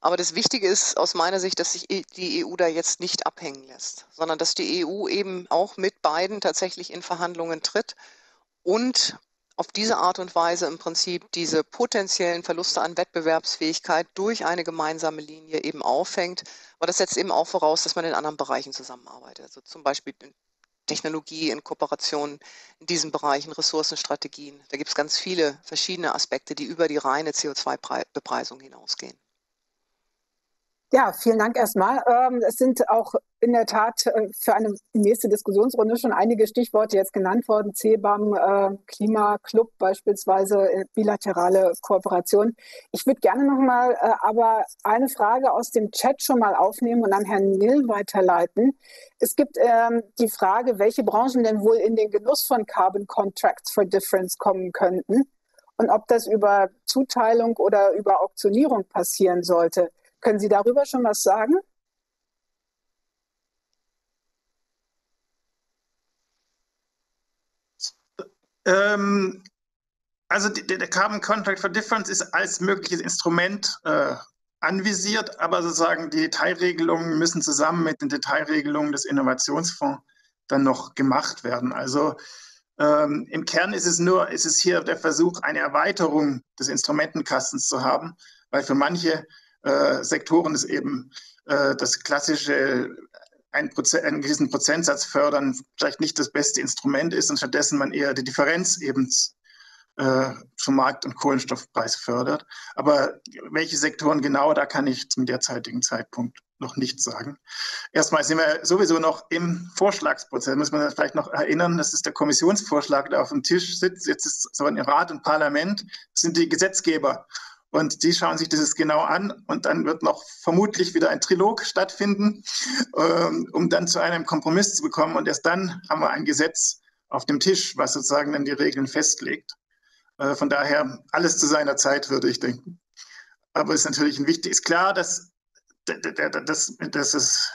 Aber das Wichtige ist aus meiner Sicht, dass sich die EU da jetzt nicht abhängen lässt, sondern dass die EU eben auch mit beiden tatsächlich in Verhandlungen tritt und auf diese Art und Weise im Prinzip diese potenziellen Verluste an Wettbewerbsfähigkeit durch eine gemeinsame Linie eben auffängt. Aber das setzt eben auch voraus, dass man in anderen Bereichen zusammenarbeitet. Also zum Beispiel in Technologie, in Kooperation in diesen Bereichen, Ressourcenstrategien. Da gibt es ganz viele verschiedene Aspekte, die über die reine CO2-Bepreisung hinausgehen.
Ja, vielen Dank erstmal. Ähm, es sind auch in der Tat äh, für eine nächste Diskussionsrunde schon einige Stichworte jetzt genannt worden. CBAM, äh, Klimaclub beispielsweise, äh, bilaterale Kooperation. Ich würde gerne noch mal aber eine Frage aus dem Chat schon mal aufnehmen und an Herrn Nill weiterleiten. Es gibt ähm, die Frage, welche Branchen denn wohl in den Genuss von Carbon Contracts for Difference kommen könnten und ob das über Zuteilung oder über Auktionierung passieren sollte. Können Sie darüber schon was sagen?
Ähm, also der Carbon Contract for Difference ist als mögliches Instrument äh, anvisiert, aber sozusagen die Detailregelungen müssen zusammen mit den Detailregelungen des Innovationsfonds dann noch gemacht werden. Also ähm, im Kern ist es nur, ist es hier der Versuch, eine Erweiterung des Instrumentenkastens zu haben, weil für manche äh, Sektoren ist eben äh, das klassische ein Prozent, einen gewissen Prozentsatz fördern vielleicht nicht das beste Instrument ist und stattdessen man eher die Differenz eben äh, zum Markt- und Kohlenstoffpreis fördert. Aber welche Sektoren genau, da kann ich zum derzeitigen Zeitpunkt noch nichts sagen. Erstmal sind wir sowieso noch im Vorschlagsprozess, muss man vielleicht noch erinnern, das ist der Kommissionsvorschlag, der auf dem Tisch sitzt. Jetzt ist so ein Rat und Parlament, sind die Gesetzgeber. Und die schauen sich das genau an und dann wird noch vermutlich wieder ein Trilog stattfinden, ähm, um dann zu einem Kompromiss zu bekommen. Und erst dann haben wir ein Gesetz auf dem Tisch, was sozusagen dann die Regeln festlegt. Äh, von daher alles zu seiner Zeit, würde ich denken. Aber es ist natürlich ein wichtig, ist klar, dass, dass, dass es,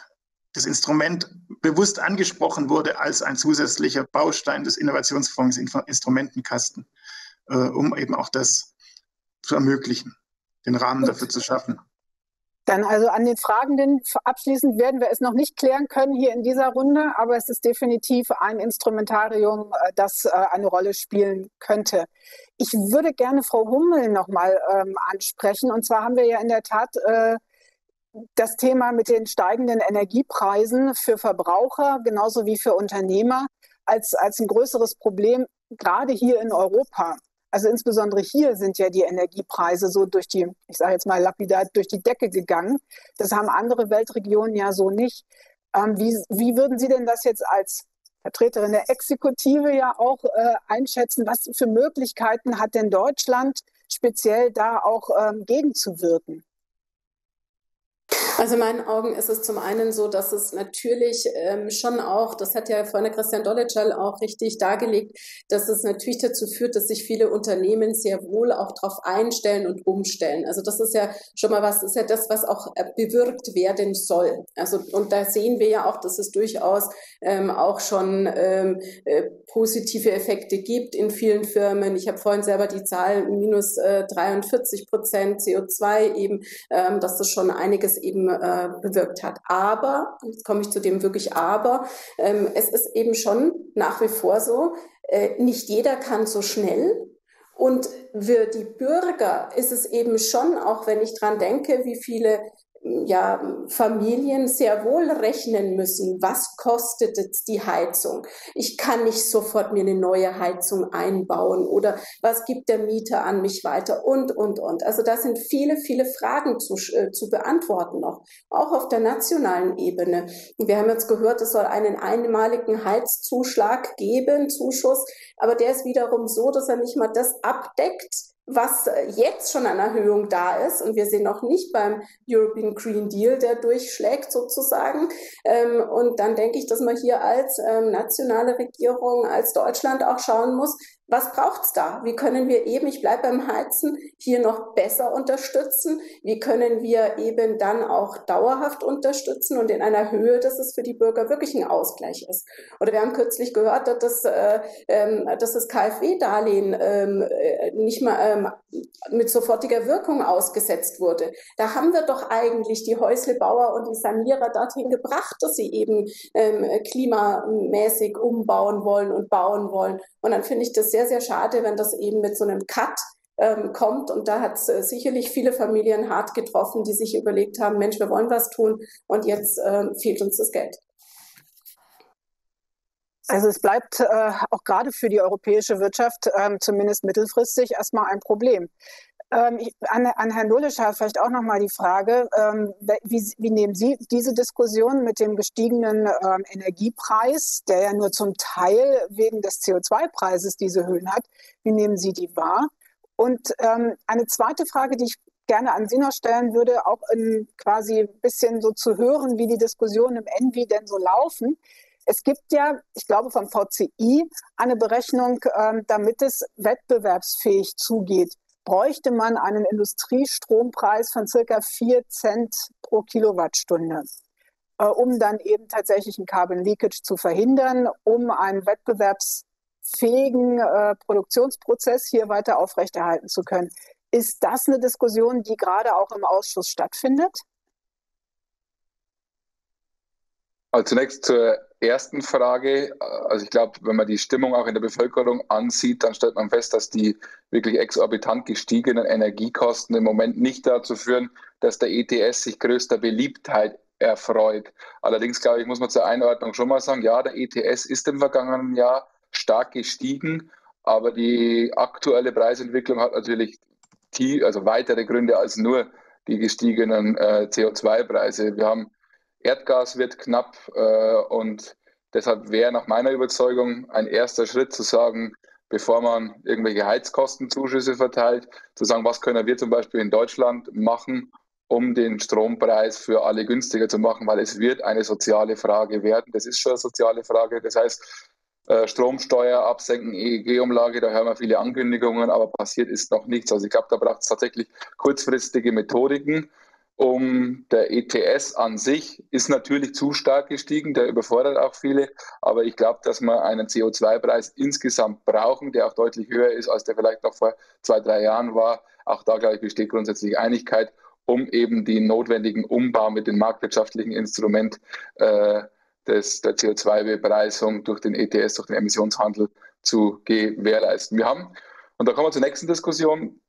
das Instrument bewusst angesprochen wurde als ein zusätzlicher Baustein des Innovationsfonds Instrumentenkasten, äh, um eben auch das zu ermöglichen, den Rahmen dafür zu schaffen.
Dann also an den Fragenden abschließend werden wir es noch nicht klären können hier in dieser Runde, aber es ist definitiv ein Instrumentarium, äh, das äh, eine Rolle spielen könnte. Ich würde gerne Frau Hummel noch mal ähm, ansprechen. Und zwar haben wir ja in der Tat äh, das Thema mit den steigenden Energiepreisen für Verbraucher genauso wie für Unternehmer als, als ein größeres Problem, gerade hier in Europa. Also insbesondere hier sind ja die Energiepreise so durch die, ich sage jetzt mal lapidar, durch die Decke gegangen. Das haben andere Weltregionen ja so nicht. Ähm, wie, wie würden Sie denn das jetzt als Vertreterin der Exekutive ja auch äh, einschätzen? Was für Möglichkeiten hat denn Deutschland speziell da auch ähm, gegenzuwirken?
Also in meinen Augen ist es zum einen so, dass es natürlich ähm, schon auch, das hat ja vorhin Christian Dolitschall auch richtig dargelegt, dass es natürlich dazu führt, dass sich viele Unternehmen sehr wohl auch darauf einstellen und umstellen. Also das ist ja schon mal was, ist ja das, was auch äh, bewirkt werden soll. Also und da sehen wir ja auch, dass es durchaus ähm, auch schon ähm, äh, positive Effekte gibt in vielen Firmen. Ich habe vorhin selber die Zahl minus äh, 43 Prozent CO2 eben, ähm, dass das schon einiges eben äh, bewirkt hat. Aber, jetzt komme ich zu dem wirklich Aber, ähm, es ist eben schon nach wie vor so, äh, nicht jeder kann so schnell Und für die Bürger ist es eben schon, auch wenn ich dran denke, wie viele ja, Familien sehr wohl rechnen müssen, was kostet jetzt die Heizung. Ich kann nicht sofort mir eine neue Heizung einbauen oder was gibt der Mieter an mich weiter und, und, und. Also da sind viele, viele Fragen zu, äh, zu beantworten noch, auch auf der nationalen Ebene. Wir haben jetzt gehört, es soll einen einmaligen Heizzuschlag geben, Zuschuss, aber der ist wiederum so, dass er nicht mal das abdeckt, was jetzt schon an Erhöhung da ist. Und wir sind noch nicht beim European Green Deal, der durchschlägt sozusagen. Ähm, und dann denke ich, dass man hier als ähm, nationale Regierung, als Deutschland auch schauen muss, was braucht's da? Wie können wir eben, ich bleibe beim Heizen, hier noch besser unterstützen? Wie können wir eben dann auch dauerhaft unterstützen und in einer Höhe, dass es für die Bürger wirklich ein Ausgleich ist? Oder wir haben kürzlich gehört, dass das, äh, ähm, dass das KfW-Darlehen ähm, äh, nicht mal ähm, mit sofortiger Wirkung ausgesetzt wurde. Da haben wir doch eigentlich die Häuslebauer und die Sanierer dorthin gebracht, dass sie eben ähm, klimamäßig umbauen wollen und bauen wollen. Und dann finde ich das sehr, sehr schade, wenn das eben mit so einem Cut ähm, kommt. Und da hat es äh, sicherlich viele Familien hart getroffen, die sich überlegt haben, Mensch, wir wollen was tun und jetzt äh, fehlt uns das Geld.
Also es bleibt äh, auch gerade für die europäische Wirtschaft ähm, zumindest mittelfristig erstmal ein Problem. Ähm, an, an, Herrn Nulescher vielleicht auch nochmal die Frage, ähm, wie, wie, nehmen Sie diese Diskussion mit dem gestiegenen ähm, Energiepreis, der ja nur zum Teil wegen des CO2-Preises diese Höhen hat, wie nehmen Sie die wahr? Und ähm, eine zweite Frage, die ich gerne an Sie noch stellen würde, auch in quasi ein bisschen so zu hören, wie die Diskussionen im Envi denn so laufen. Es gibt ja, ich glaube vom VCI, eine Berechnung, ähm, damit es wettbewerbsfähig zugeht bräuchte man einen Industriestrompreis von circa 4 Cent pro Kilowattstunde, äh, um dann eben tatsächlich ein Carbon Leakage zu verhindern, um einen wettbewerbsfähigen äh, Produktionsprozess hier weiter aufrechterhalten zu können. Ist das eine Diskussion, die gerade auch im Ausschuss stattfindet?
Also zunächst zur ersten Frage. Also ich glaube, wenn man die Stimmung auch in der Bevölkerung ansieht, dann stellt man fest, dass die wirklich exorbitant gestiegenen Energiekosten im Moment nicht dazu führen, dass der ETS sich größter Beliebtheit erfreut. Allerdings glaube ich, muss man zur Einordnung schon mal sagen, ja, der ETS ist im vergangenen Jahr stark gestiegen, aber die aktuelle Preisentwicklung hat natürlich die, also weitere Gründe als nur die gestiegenen äh, CO2-Preise. Wir haben Erdgas wird knapp äh, und deshalb wäre nach meiner Überzeugung ein erster Schritt zu sagen, bevor man irgendwelche Heizkostenzuschüsse verteilt, zu sagen, was können wir zum Beispiel in Deutschland machen, um den Strompreis für alle günstiger zu machen, weil es wird eine soziale Frage werden. Das ist schon eine soziale Frage. Das heißt, äh, Stromsteuer absenken, EEG-Umlage, da hören wir viele Ankündigungen, aber passiert ist noch nichts. Also ich glaube, da braucht es tatsächlich kurzfristige Methodiken um der ETS an sich ist natürlich zu stark gestiegen, der überfordert auch viele, aber ich glaube, dass wir einen CO2-Preis insgesamt brauchen, der auch deutlich höher ist, als der vielleicht noch vor zwei, drei Jahren war. Auch da, glaube ich, besteht grundsätzlich Einigkeit, um eben den notwendigen Umbau mit dem marktwirtschaftlichen Instrument äh, des, der CO2-Bepreisung durch den ETS, durch den Emissionshandel zu gewährleisten. Wir haben, und da kommen wir zur nächsten Diskussion,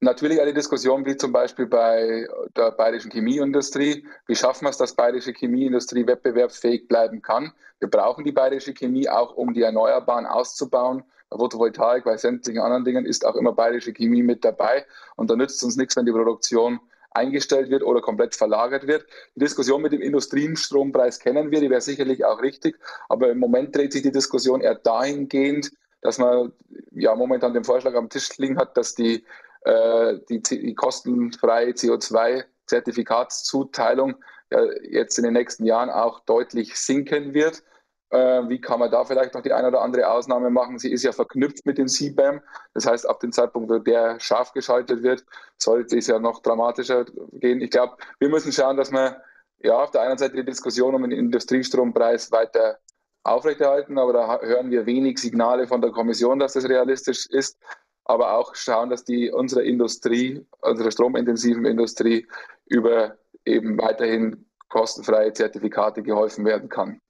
Natürlich eine Diskussion wie zum Beispiel bei der bayerischen Chemieindustrie. Wie schaffen wir es, dass bayerische Chemieindustrie wettbewerbsfähig bleiben kann? Wir brauchen die bayerische Chemie auch, um die Erneuerbaren auszubauen. Bei Photovoltaik, bei sämtlichen anderen Dingen ist auch immer bayerische Chemie mit dabei. Und da nützt uns nichts, wenn die Produktion eingestellt wird oder komplett verlagert wird. Die Diskussion mit dem Industriestrompreis kennen wir, die wäre sicherlich auch richtig. Aber im Moment dreht sich die Diskussion eher dahingehend, dass man ja momentan den Vorschlag am Tisch liegen hat, dass die äh, die, die kostenfreie CO2-Zertifikatszuteilung ja, jetzt in den nächsten Jahren auch deutlich sinken wird. Äh, wie kann man da vielleicht noch die eine oder andere Ausnahme machen? Sie ist ja verknüpft mit dem CBAM. Das heißt, ab dem Zeitpunkt, wo der scharf geschaltet wird, sollte es ja noch dramatischer gehen. Ich glaube, wir müssen schauen, dass wir ja auf der einen Seite die Diskussion um den Industriestrompreis weiter aufrechterhalten, aber da hören wir wenig Signale von der Kommission, dass das realistisch ist aber auch schauen, dass die unsere Industrie, unsere stromintensiven Industrie über eben weiterhin kostenfreie Zertifikate geholfen werden kann.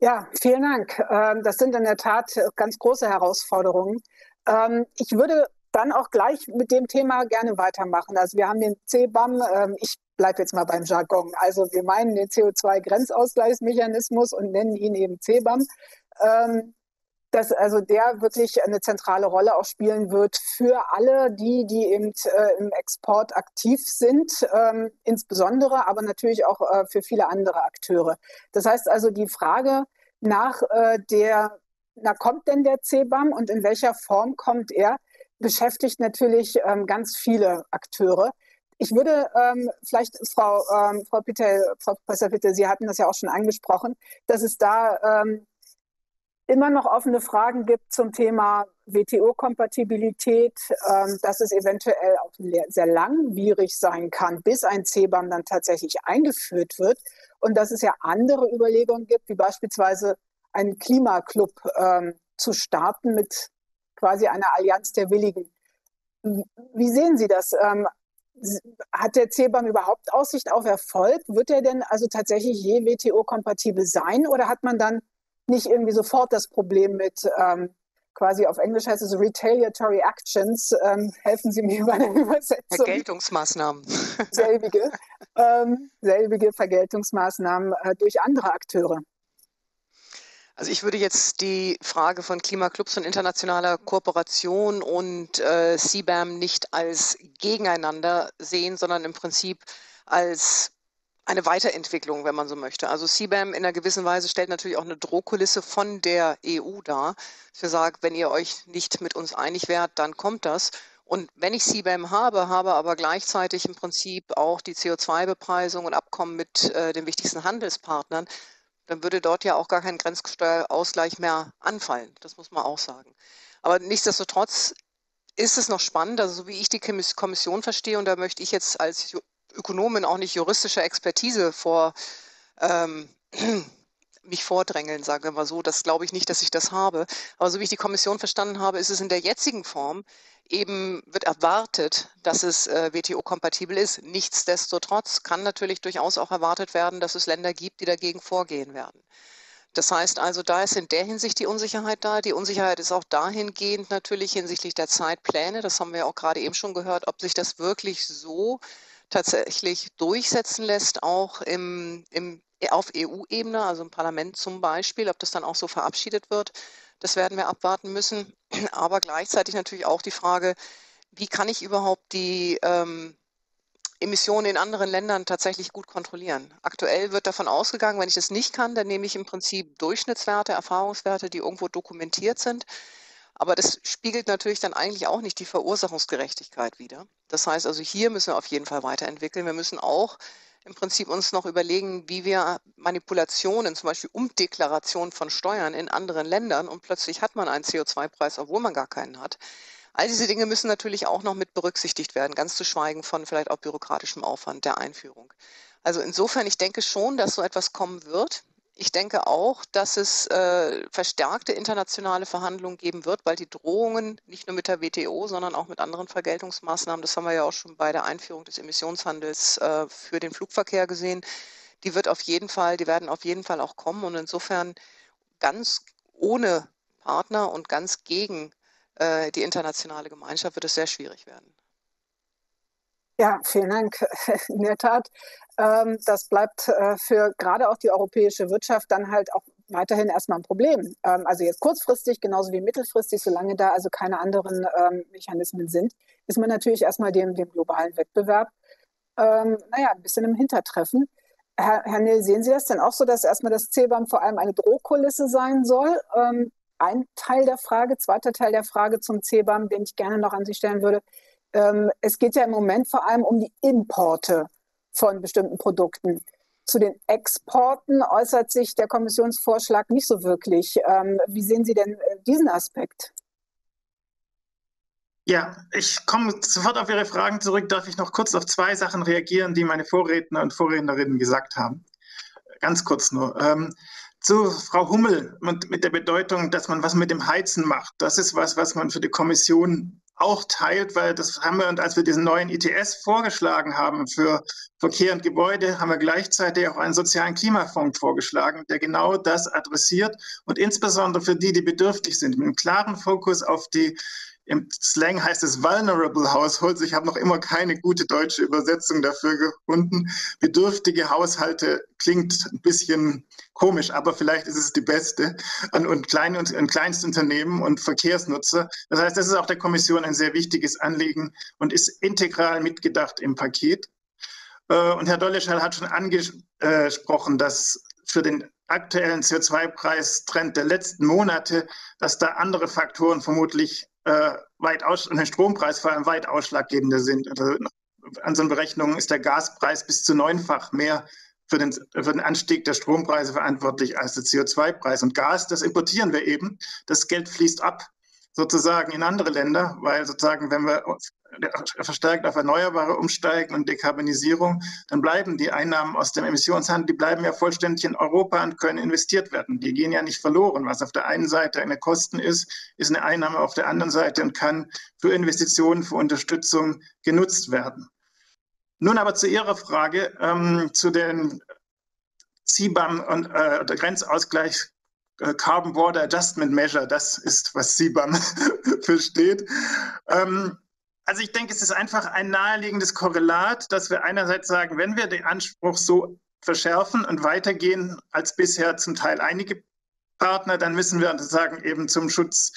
Ja, vielen Dank. Ähm, das sind in der Tat ganz große Herausforderungen. Ähm, ich würde dann auch gleich mit dem Thema gerne weitermachen. Also wir haben den CBAM, ähm, ich bleibe jetzt mal beim Jargon. Also wir meinen den CO2-Grenzausgleichsmechanismus und nennen ihn eben CBAM. Dass also der wirklich eine zentrale Rolle auch spielen wird für alle die, die eben äh, im Export aktiv sind, ähm, insbesondere, aber natürlich auch äh, für viele andere Akteure. Das heißt also die Frage nach äh, der, na kommt denn der CBAM und in welcher Form kommt er, beschäftigt natürlich ähm, ganz viele Akteure. Ich würde ähm, vielleicht, Frau, ähm, Frau Pittel, Frau Professor Pittel, Sie hatten das ja auch schon angesprochen, dass es da ähm, immer noch offene Fragen gibt zum Thema WTO-Kompatibilität, ähm, dass es eventuell auch sehr langwierig sein kann, bis ein CBAM dann tatsächlich eingeführt wird und dass es ja andere Überlegungen gibt, wie beispielsweise einen Klimaclub ähm, zu starten mit quasi einer Allianz der Willigen. Wie sehen Sie das? Ähm, hat der CBAM überhaupt Aussicht auf Erfolg? Wird er denn also tatsächlich je WTO-kompatibel sein oder hat man dann nicht irgendwie sofort das Problem mit ähm, quasi auf Englisch heißt es Retaliatory Actions. Ähm, helfen Sie mir bei der Übersetzung.
Vergeltungsmaßnahmen. <laughs>
Selbige, ähm, selbige Vergeltungsmaßnahmen äh, durch andere Akteure.
Also ich würde jetzt die Frage von Klimaclubs und internationaler Kooperation und äh, CBAM nicht als gegeneinander sehen, sondern im Prinzip als eine Weiterentwicklung, wenn man so möchte. Also CBAM in einer gewissen Weise stellt natürlich auch eine Drohkulisse von der EU dar. Für sagt, wenn ihr euch nicht mit uns einig wärt, dann kommt das. Und wenn ich CBAM habe, habe aber gleichzeitig im Prinzip auch die CO2-Bepreisung und Abkommen mit äh, den wichtigsten Handelspartnern, dann würde dort ja auch gar kein Grenzsteuerausgleich mehr anfallen. Das muss man auch sagen. Aber nichtsdestotrotz ist es noch spannend, also so wie ich die Kommission verstehe, und da möchte ich jetzt als Ökonomin auch nicht juristische Expertise vor ähm, <clears throat> mich vordrängeln, sagen wir mal so. Das glaube ich nicht, dass ich das habe. Aber so wie ich die Kommission verstanden habe, ist es in der jetzigen Form eben, wird erwartet, dass es äh, WTO-kompatibel ist. Nichtsdestotrotz kann natürlich durchaus auch erwartet werden, dass es Länder gibt, die dagegen vorgehen werden. Das heißt also, da ist in der Hinsicht die Unsicherheit da. Die Unsicherheit ist auch dahingehend natürlich hinsichtlich der Zeitpläne. Das haben wir auch gerade eben schon gehört, ob sich das wirklich so tatsächlich durchsetzen lässt, auch im, im, auf EU-Ebene, also im Parlament zum Beispiel, ob das dann auch so verabschiedet wird. Das werden wir abwarten müssen. Aber gleichzeitig natürlich auch die Frage, wie kann ich überhaupt die ähm, Emissionen in anderen Ländern tatsächlich gut kontrollieren. Aktuell wird davon ausgegangen, wenn ich das nicht kann, dann nehme ich im Prinzip Durchschnittswerte, Erfahrungswerte, die irgendwo dokumentiert sind. Aber das spiegelt natürlich dann eigentlich auch nicht die Verursachungsgerechtigkeit wider. Das heißt also, hier müssen wir auf jeden Fall weiterentwickeln. Wir müssen auch im Prinzip uns noch überlegen, wie wir Manipulationen, zum Beispiel Umdeklaration von Steuern in anderen Ländern und plötzlich hat man einen CO2-Preis, obwohl man gar keinen hat. All diese Dinge müssen natürlich auch noch mit berücksichtigt werden, ganz zu schweigen von vielleicht auch bürokratischem Aufwand der Einführung. Also insofern, ich denke schon, dass so etwas kommen wird. Ich denke auch, dass es äh, verstärkte internationale Verhandlungen geben wird, weil die Drohungen nicht nur mit der WTO, sondern auch mit anderen Vergeltungsmaßnahmen, das haben wir ja auch schon bei der Einführung des Emissionshandels äh, für den Flugverkehr gesehen, die wird auf jeden Fall, die werden auf jeden Fall auch kommen und insofern ganz ohne Partner und ganz gegen äh, die internationale Gemeinschaft wird es sehr schwierig werden.
Ja, vielen Dank. <laughs> In der Tat, ähm, das bleibt äh, für gerade auch die europäische Wirtschaft dann halt auch weiterhin erstmal ein Problem. Ähm, also jetzt kurzfristig, genauso wie mittelfristig, solange da also keine anderen ähm, Mechanismen sind, ist man natürlich erstmal dem, dem globalen Wettbewerb, naja, ein bisschen im Hintertreffen. Herr, Herr Nehl, sehen Sie das denn auch so, dass erstmal das CBAM vor allem eine Drohkulisse sein soll? ein Teil der Frage, zweiter Teil der Frage zum CBAM, den ich gerne noch an Sie stellen würde. Es geht ja im Moment vor allem um die Importe von bestimmten Produkten. Zu den Exporten äußert sich der Kommissionsvorschlag nicht so wirklich. Ähm, wie sehen Sie denn äh, diesen Aspekt?
Ja, ich komme sofort auf Ihre Fragen zurück. Darf ich noch kurz auf zwei Sachen reagieren, die meine Vorredner und Vorrednerinnen gesagt haben? Ganz kurz nur. Ähm, zu Frau Hummel mit, mit der Bedeutung, dass man was mit dem Heizen macht. Das ist was, was man für die Kommission auch teilt, weil das haben wir, und als wir diesen neuen ITS vorgeschlagen haben für Verkehr und Gebäude, haben wir gleichzeitig auch einen sozialen Klimafonds vorgeschlagen, der genau das adressiert und insbesondere für die, die bedürftig sind, mit einem klaren Fokus auf die Im Slang heißt es Vulnerable Households. Ich habe noch immer keine gute deutsche Übersetzung dafür gefunden. Bedürftige Haushalte klingt ein bisschen komisch, aber vielleicht ist es die beste. Und, und, Klein und, und Kleinstunternehmen und Verkehrsnutzer. Das heißt, das ist auch der Kommission ein sehr wichtiges Anliegen und ist integral mitgedacht im Paket. Äh, und Herr Dolleschall hat schon angesprochen, dass für den aktuellen CO2-Preistrend der letzten Monate, dass da andere Faktoren vermutlich äh, weit und <laughs> den Strompreis vor allem weit ausschlaggebender sind. Also, an unseren Berechnungen ist der Gaspreis bis zu neunfach mehr für den, für den Anstieg der Strompreise verantwortlich als der CO2-Preis. Und Gas, das importieren wir eben. Das Geld fließt ab sozusagen in andere Länder, weil sozusagen, wenn wir verstärkt auf Erneuerbare umsteigen und Dekarbonisierung, dann bleiben die Einnahmen aus dem Emissionshandel, die bleiben ja vollständig in Europa und können investiert werden. Die gehen ja nicht verloren. Was auf der einen Seite eine Kosten ist, ist eine Einnahme auf der anderen Seite und kann für Investitionen, für Unterstützung genutzt werden. Nun aber zu Ihrer Frage, ähm, zu den CBAM und äh, Grenzausgleich äh, Carbon Border Adjustment Measure, das ist, was CBAM <laughs> versteht. Ähm, also ich denke, es ist einfach ein naheliegendes Korrelat, dass wir einerseits sagen, wenn wir den Anspruch so verschärfen und weitergehen als bisher zum Teil einige Partner, dann müssen wir sagen, eben zum Schutz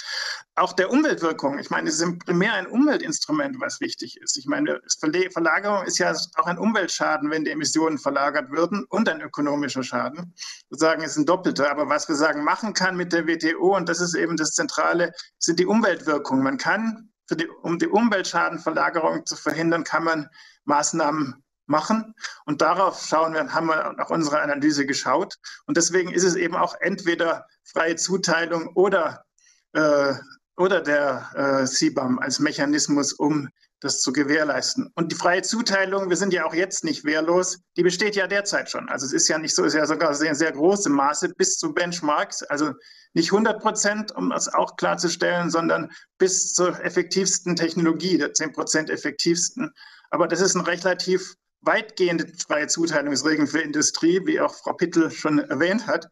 auch der Umweltwirkung. Ich meine, es ist primär ein Umweltinstrument, was wichtig ist. Ich meine, Verlagerung ist ja auch ein Umweltschaden, wenn die Emissionen verlagert würden und ein ökonomischer Schaden. Sozusagen ist ein doppelter. Aber was wir sagen, machen kann mit der WTO, und das ist eben das Zentrale, sind die Umweltwirkungen. Man kann die, um die Umweltschadenverlagerung zu verhindern, kann man Maßnahmen machen. Und darauf schauen wir, haben wir nach unserer Analyse geschaut. Und deswegen ist es eben auch entweder freie Zuteilung oder, äh, oder der äh, CBAM als Mechanismus, um das zu gewährleisten. Und die freie Zuteilung, wir sind ja auch jetzt nicht wehrlos, die besteht ja derzeit schon. Also es ist ja nicht so, es ist ja sogar sehr, sehr große Maße bis zu Benchmarks, also nicht 100 Prozent, um das auch klarzustellen, sondern bis zur effektivsten Technologie, der 10 Prozent effektivsten. Aber das ist ein relativ weitgehende freie Zuteilungsregeln für Industrie, wie auch Frau Pittel schon erwähnt hat.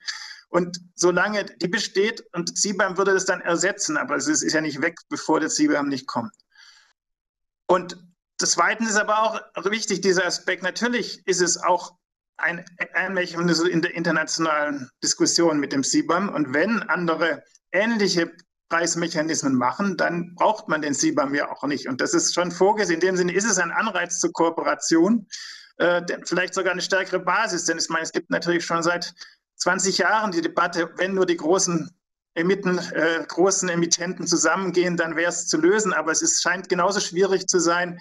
Und solange die besteht und CBAM würde das dann ersetzen, aber es ist ja nicht weg, bevor der CBAM nicht kommt. Und das Zweite ist aber auch wichtig, dieser Aspekt. Natürlich ist es auch ein, ein Mechanismus in der internationalen Diskussion mit dem CBAM. Und wenn andere ähnliche Preismechanismen machen, dann braucht man den CBAM ja auch nicht. Und das ist schon vorgesehen. In dem Sinne ist es ein Anreiz zur Kooperation, äh, vielleicht sogar eine stärkere Basis. Denn ich meine, es gibt natürlich schon seit 20 Jahren die Debatte, wenn nur die großen Emitten, äh, großen Emittenten zusammengehen, dann wäre es zu lösen. Aber es ist, scheint genauso schwierig zu sein,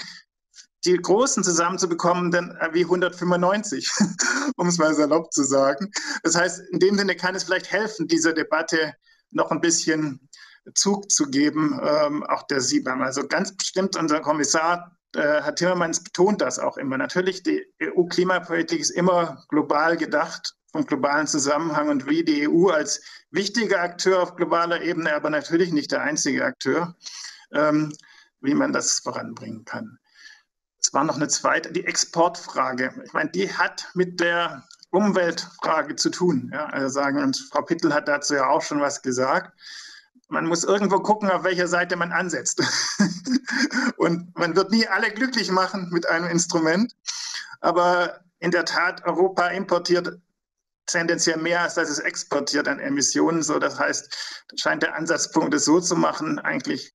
die Großen zusammenzubekommen, denn, äh, wie 195, <laughs> um es mal salopp zu sagen. Das heißt, in dem Sinne kann es vielleicht helfen, dieser Debatte noch ein bisschen Zug zu geben, ähm, auch der SIBAM. Also ganz bestimmt unser Kommissar äh, Herr Timmermans betont das auch immer. Natürlich, die EU-Klimapolitik ist immer global gedacht vom globalen Zusammenhang und wie die EU als wichtiger Akteur auf globaler Ebene, aber natürlich nicht der einzige Akteur, ähm, wie man das voranbringen kann. Es war noch eine zweite, die Exportfrage. Ich meine, die hat mit der Umweltfrage zu tun. Ja? Also sagen, und Frau Pittel hat dazu ja auch schon was gesagt. Man muss irgendwo gucken, auf welcher Seite man ansetzt. <laughs> und man wird nie alle glücklich machen mit einem Instrument. Aber in der Tat, Europa importiert tendenziell mehr, als dass es exportiert an Emissionen. So, das heißt, scheint der Ansatzpunkt, es so zu machen, eigentlich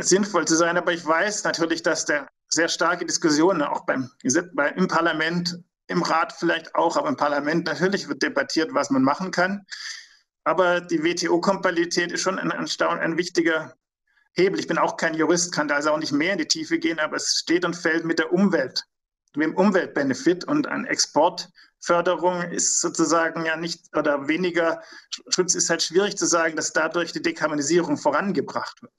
sinnvoll zu sein. Aber ich weiß natürlich, dass der sehr starke Diskussionen auch beim, im Parlament, im Rat vielleicht auch, aber im Parlament natürlich wird debattiert, was man machen kann. Aber die WTO-Kompatibilität ist schon ein, ein, wichtiger Hebel. Ich bin auch kein Jurist, kann da also auch nicht mehr in die Tiefe gehen, aber es steht und fällt mit der Umwelt, dem Umweltbenefit und ein Export Förderung ist sozusagen ja nicht oder weniger Schutz ist halt schwierig zu sagen, dass dadurch die Dekarbonisierung vorangebracht wird.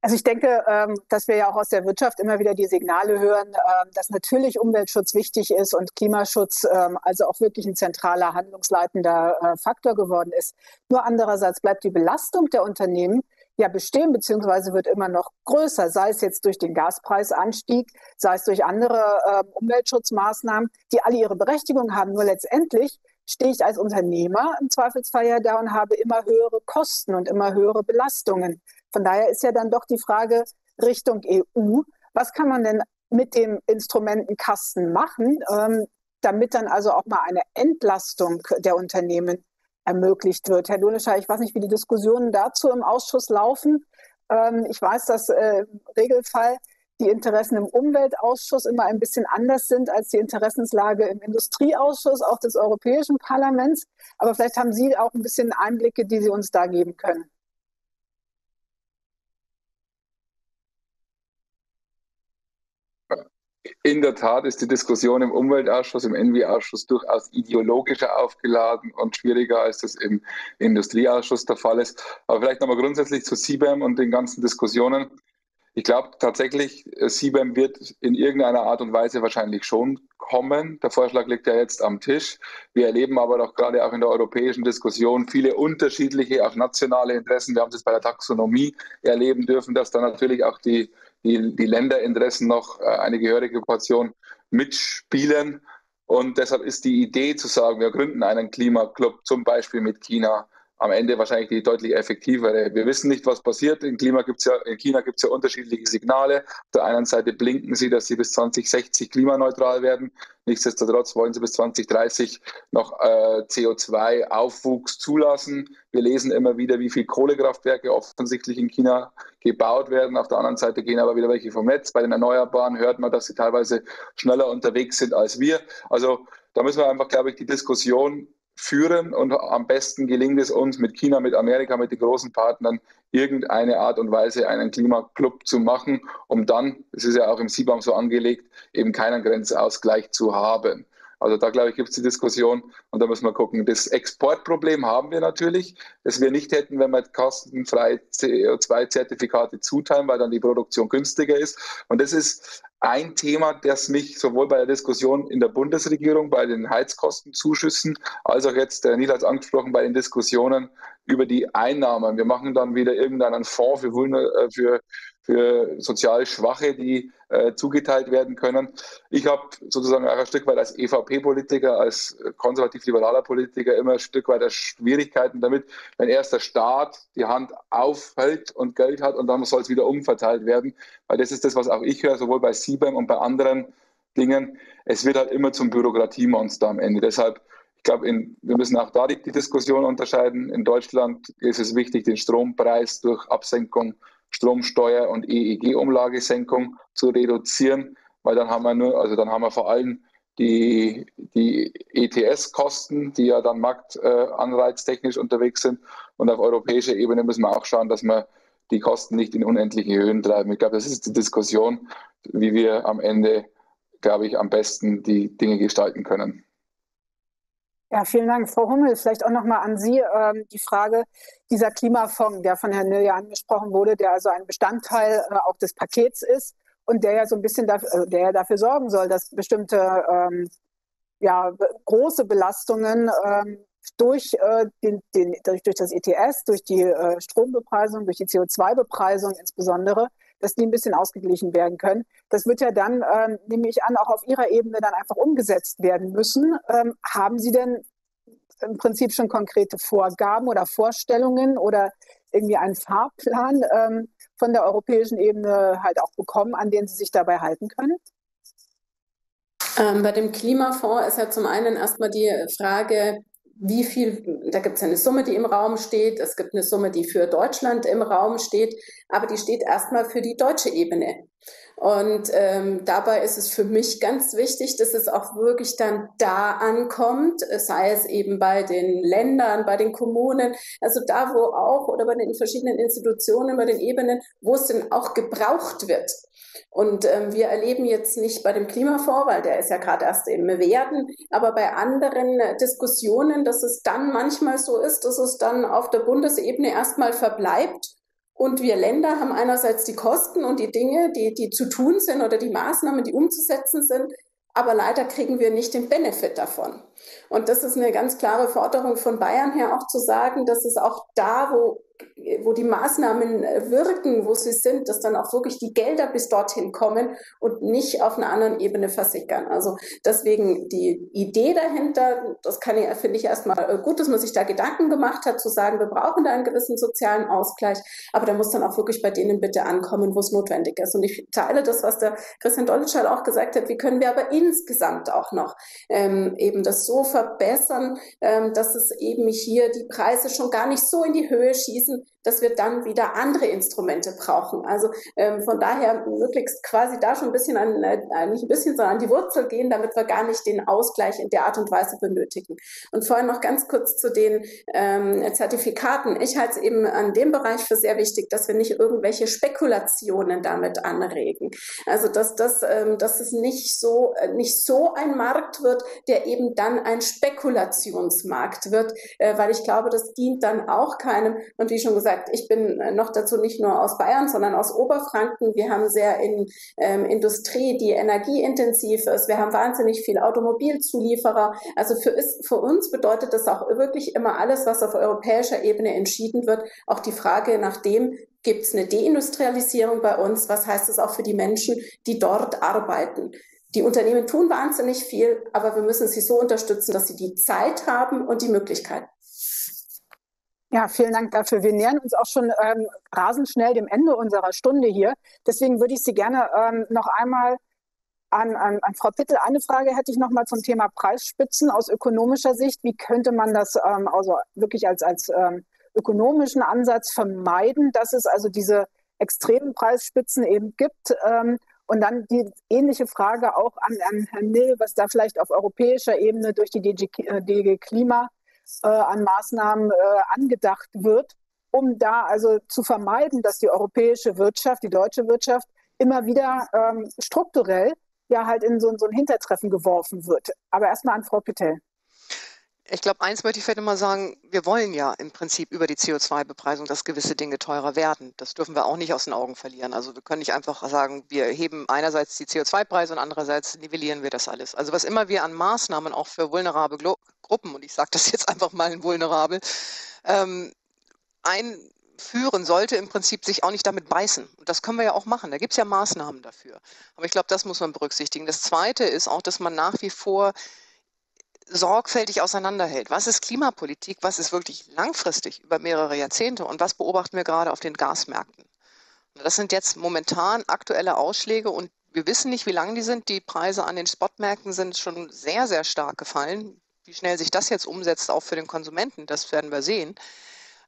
Also ich denke, ähm, dass wir ja auch aus der Wirtschaft immer wieder die Signale hören, ähm, dass natürlich Umweltschutz wichtig ist und Klimaschutz ähm, also auch wirklich ein zentraler handlungsleitender äh, Faktor geworden ist. Nur andererseits bleibt die Belastung der Unternehmen ja bestehen, beziehungsweise wird immer noch größer, sei es jetzt durch den Gaspreisanstieg, sei es durch andere äh, Umweltschutzmaßnahmen, die alle ihre Berechtigung haben. Nur letztendlich stehe ich als Unternehmer im Zweifelsfall ja da und habe immer höhere Kosten und immer höhere Belastungen. Von daher ist ja dann doch die Frage Richtung EU, was kann man denn mit dem Instrumentenkasten machen, ähm, damit dann also auch mal eine Entlastung der Unternehmen ermöglicht wird. Herr Donischer, ich weiß nicht, wie die Diskussionen dazu im Ausschuss laufen. Ähm, ich weiß, dass äh, im Regelfall die Interessen im Umweltausschuss immer ein bisschen anders sind als die Interessenslage im Industrieausschuss, auch des Europäischen Parlaments. Aber vielleicht haben Sie auch ein bisschen Einblicke, die Sie uns da geben können.
In der Tat ist die Diskussion im Umweltausschuss, im NW-Ausschuss durchaus ideologischer aufgeladen und schwieriger, als das im Industrieausschuss der Fall ist. Aber vielleicht nochmal grundsätzlich zu CBAM und den ganzen Diskussionen. Ich glaube tatsächlich, CBAM wird in irgendeiner Art und Weise wahrscheinlich schon kommen. Der Vorschlag liegt ja jetzt am Tisch. Wir erleben aber doch gerade auch in der europäischen Diskussion viele unterschiedliche, auch nationale Interessen. Wir haben es bei der Taxonomie erleben dürfen, dass da natürlich auch die die, die Länderinteressen noch äh, eine gehörige Portion mitspielen. Und deshalb ist die Idee zu sagen, wir gründen einen Klimaclub zum Beispiel mit China am Ende wahrscheinlich die deutlich effektivere. Wir wissen nicht, was passiert. In, Klima gibt's ja, in China gibt es ja unterschiedliche Signale. Auf der einen Seite blinken sie, dass sie bis 2060 klimaneutral werden. Nichtsdestotrotz wollen sie bis 2030 noch äh, CO2-Aufwuchs zulassen. Wir lesen immer wieder, wie viele Kohlekraftwerke offensichtlich in China gebaut werden. Auf der anderen Seite gehen aber wieder welche vom Netz. Bei den Erneuerbaren hört man, dass sie teilweise schneller unterwegs sind als wir. Also da müssen wir einfach, glaube ich, die Diskussion führen und am besten gelingt es uns mit China, mit Amerika, mit den großen Partnern irgendeine Art und Weise einen Klimaclub zu machen, um dann, es ist ja auch im CBAM so angelegt, eben keinen Grenzausgleich zu haben. Also da glaube ich, gibt es die Diskussion und da müssen wir gucken. Das Exportproblem haben wir natürlich, das wir nicht hätten, wenn wir kostenfrei CO2-Zertifikate zuteilen, weil dann die Produktion günstiger ist. Und das ist ein Thema, das mich sowohl bei der Diskussion in der Bundesregierung, bei den Heizkostenzuschüssen, als auch jetzt, der Nils hat es angesprochen, bei den Diskussionen über die Einnahmen. Wir machen dann wieder irgendeinen Fonds für, äh, für, für sozial Schwache, die äh, zugeteilt werden können. Ich habe sozusagen auch ein Stück weit als EVP-Politiker, als konservativ-liberaler Politiker immer ein Stück weit Schwierigkeiten damit, wenn erst der Staat die Hand aufhält und Geld hat und dann soll es wieder umverteilt werden. Weil das ist das, was auch ich höre, sowohl bei CBAM und bei anderen Dingen. Es wird halt immer zum Bürokratiemonster am Ende. Deshalb ich glaube, wir müssen auch da die, die, Diskussion unterscheiden. In Deutschland ist es wichtig, den Strompreis durch Absenkung Stromsteuer und EEG-Umlagesenkung zu reduzieren, weil dann haben wir nur, also dann haben wir vor allem die, die ETS-Kosten, die ja dann marktanreiztechnisch äh, unterwegs sind. Und auf europäischer Ebene müssen wir auch schauen, dass wir die Kosten nicht in unendliche Höhen treiben. Ich glaube, das ist die Diskussion, wie wir am Ende, glaube ich, am besten die Dinge gestalten können.
Ja, vielen Dank. Frau Hummel, vielleicht auch nochmal an Sie ähm, die Frage dieser Klimafonds, der von Herrn Nilja angesprochen wurde, der also ein Bestandteil äh, auch des Pakets ist und der ja so ein bisschen dafür, also der ja dafür sorgen soll, dass bestimmte ähm, ja, große Belastungen ähm, durch, äh, den, den, durch, durch das ETS, durch die äh, Strombepreisung, durch die CO2-Bepreisung insbesondere, dass die ein bisschen ausgeglichen werden können. Das wird ja dann, ähm, nehme ich an, auch auf Ihrer Ebene dann einfach umgesetzt werden müssen. Ähm, haben Sie denn im Prinzip schon konkrete Vorgaben oder Vorstellungen oder irgendwie einen Fahrplan ähm, von der europäischen Ebene halt auch bekommen, an den Sie sich dabei halten können?
Ähm, bei dem Klimafonds ist ja zum einen erstmal die Frage, wie viel, da gibt es eine Summe, die im Raum steht, es gibt eine Summe, die für Deutschland im Raum steht, aber die steht erstmal für die deutsche Ebene. Und ähm, dabei ist es für mich ganz wichtig, dass es auch wirklich dann da ankommt, sei es eben bei den Ländern, bei den Kommunen, also da, wo auch oder bei den verschiedenen Institutionen, bei den Ebenen, wo es denn auch gebraucht wird. Und ähm, wir erleben jetzt nicht bei dem Klimafonds, weil der ist ja gerade erst im Werden, aber bei anderen Diskussionen, dass es dann manchmal so ist, dass es dann auf der Bundesebene erstmal verbleibt. Und wir Länder haben einerseits die Kosten und die Dinge, die, die zu tun sind oder die Maßnahmen, die umzusetzen sind, aber leider kriegen wir nicht den Benefit davon. Und das ist eine ganz klare Forderung von Bayern her auch zu sagen, dass es auch da, wo wo die Maßnahmen äh, wirken, wo sie sind, dass dann auch wirklich die Gelder bis dorthin kommen und nicht auf einer anderen Ebene versickern. Also deswegen die Idee dahinter, das kann ich, finde ich erstmal äh, gut, dass man sich da Gedanken gemacht hat, zu sagen, wir brauchen da einen gewissen sozialen Ausgleich, aber da muss dann auch wirklich bei denen bitte ankommen, wo es notwendig ist. Und ich teile das, was der Christian Dolitschall auch gesagt hat, wie können wir aber insgesamt auch noch ähm, eben das so verbessern, ähm, dass es eben hier die Preise schon gar nicht so in die Höhe schießen, dass wir dann wieder andere Instrumente brauchen. Also ähm, von daher möglichst quasi da schon ein bisschen an, äh, nicht ein bisschen, sondern an die Wurzel gehen, damit wir gar nicht den Ausgleich in der Art und Weise benötigen. Und vorhin noch ganz kurz zu den ähm, Zertifikaten. Ich halte es eben an dem Bereich für sehr wichtig, dass wir nicht irgendwelche Spekulationen damit anregen. Also dass das, ähm, dass es nicht so äh, nicht so ein Markt wird, der eben dann ein Spekulationsmarkt wird, äh, weil ich glaube, das dient dann auch keinem. Und wie schon gesagt gesagt, ich bin äh, noch dazu nicht nur aus Bayern, sondern aus Oberfranken. Wir haben sehr in ähm, Industrie, die energieintensiv ist. Wir haben wahnsinnig viel Automobilzulieferer. Also für, ist, für uns bedeutet das auch wirklich immer alles, was auf europäischer Ebene entschieden wird, auch die Frage nach dem, gibt es eine Deindustrialisierung bei uns? Was heißt das auch für die Menschen, die dort arbeiten? Die Unternehmen tun wahnsinnig viel, aber wir müssen sie so unterstützen, dass sie die Zeit haben und die Möglichkeit.
Ja, vielen Dank dafür. Wir nähern uns auch schon ähm, rasend schnell dem Ende unserer Stunde hier. Deswegen würde ich Sie gerne ähm, noch einmal an, an, an Frau Pittel eine Frage hätte ich noch mal zum Thema Preisspitzen aus ökonomischer Sicht. Wie könnte man das ähm, also wirklich als, als ähm, ökonomischen Ansatz vermeiden, dass es also diese extremen Preisspitzen eben gibt? Ähm, und dann die ähnliche Frage auch an, an Herrn Nill, was da vielleicht auf europäischer Ebene durch die DG, äh, DG Klima äh, an Maßnahmen äh, angedacht wird, um da also zu vermeiden, dass die europäische Wirtschaft, die deutsche Wirtschaft immer wieder ähm, strukturell ja halt in so, so ein Hintertreffen geworfen wird. Aber erstmal an Frau Pittel.
Ich glaube, eins möchte ich vielleicht mal sagen, wir wollen ja im Prinzip über die CO2-Bepreisung, dass gewisse Dinge teurer werden. Das dürfen wir auch nicht aus den Augen verlieren. Also wir können nicht einfach sagen, wir heben einerseits die CO2-Preise und andererseits nivellieren wir das alles. Also was immer wir an Maßnahmen auch für vulnerable Gruppen, und ich sage das <laughs> jetzt einfach mal in vulnerabel, ähm, einführen sollte, im Prinzip sich auch nicht damit beißen. Und das können wir ja auch machen. Da gibt es ja Maßnahmen dafür. Aber ich glaube, das muss man berücksichtigen. Das Zweite ist auch, dass man nach wie vor sorgfältig auseinanderhält. Was ist Klimapolitik? Was ist wirklich langfristig über mehrere Jahrzehnte? Und was beobachten wir gerade auf den Gasmärkten? Das sind jetzt momentan aktuelle Ausschläge und wir wissen nicht, wie lang die sind. Die Preise an den Spotmärkten sind schon sehr, sehr stark gefallen. Wie schnell sich das jetzt umsetzt, auch für den Konsumenten, das werden wir sehen.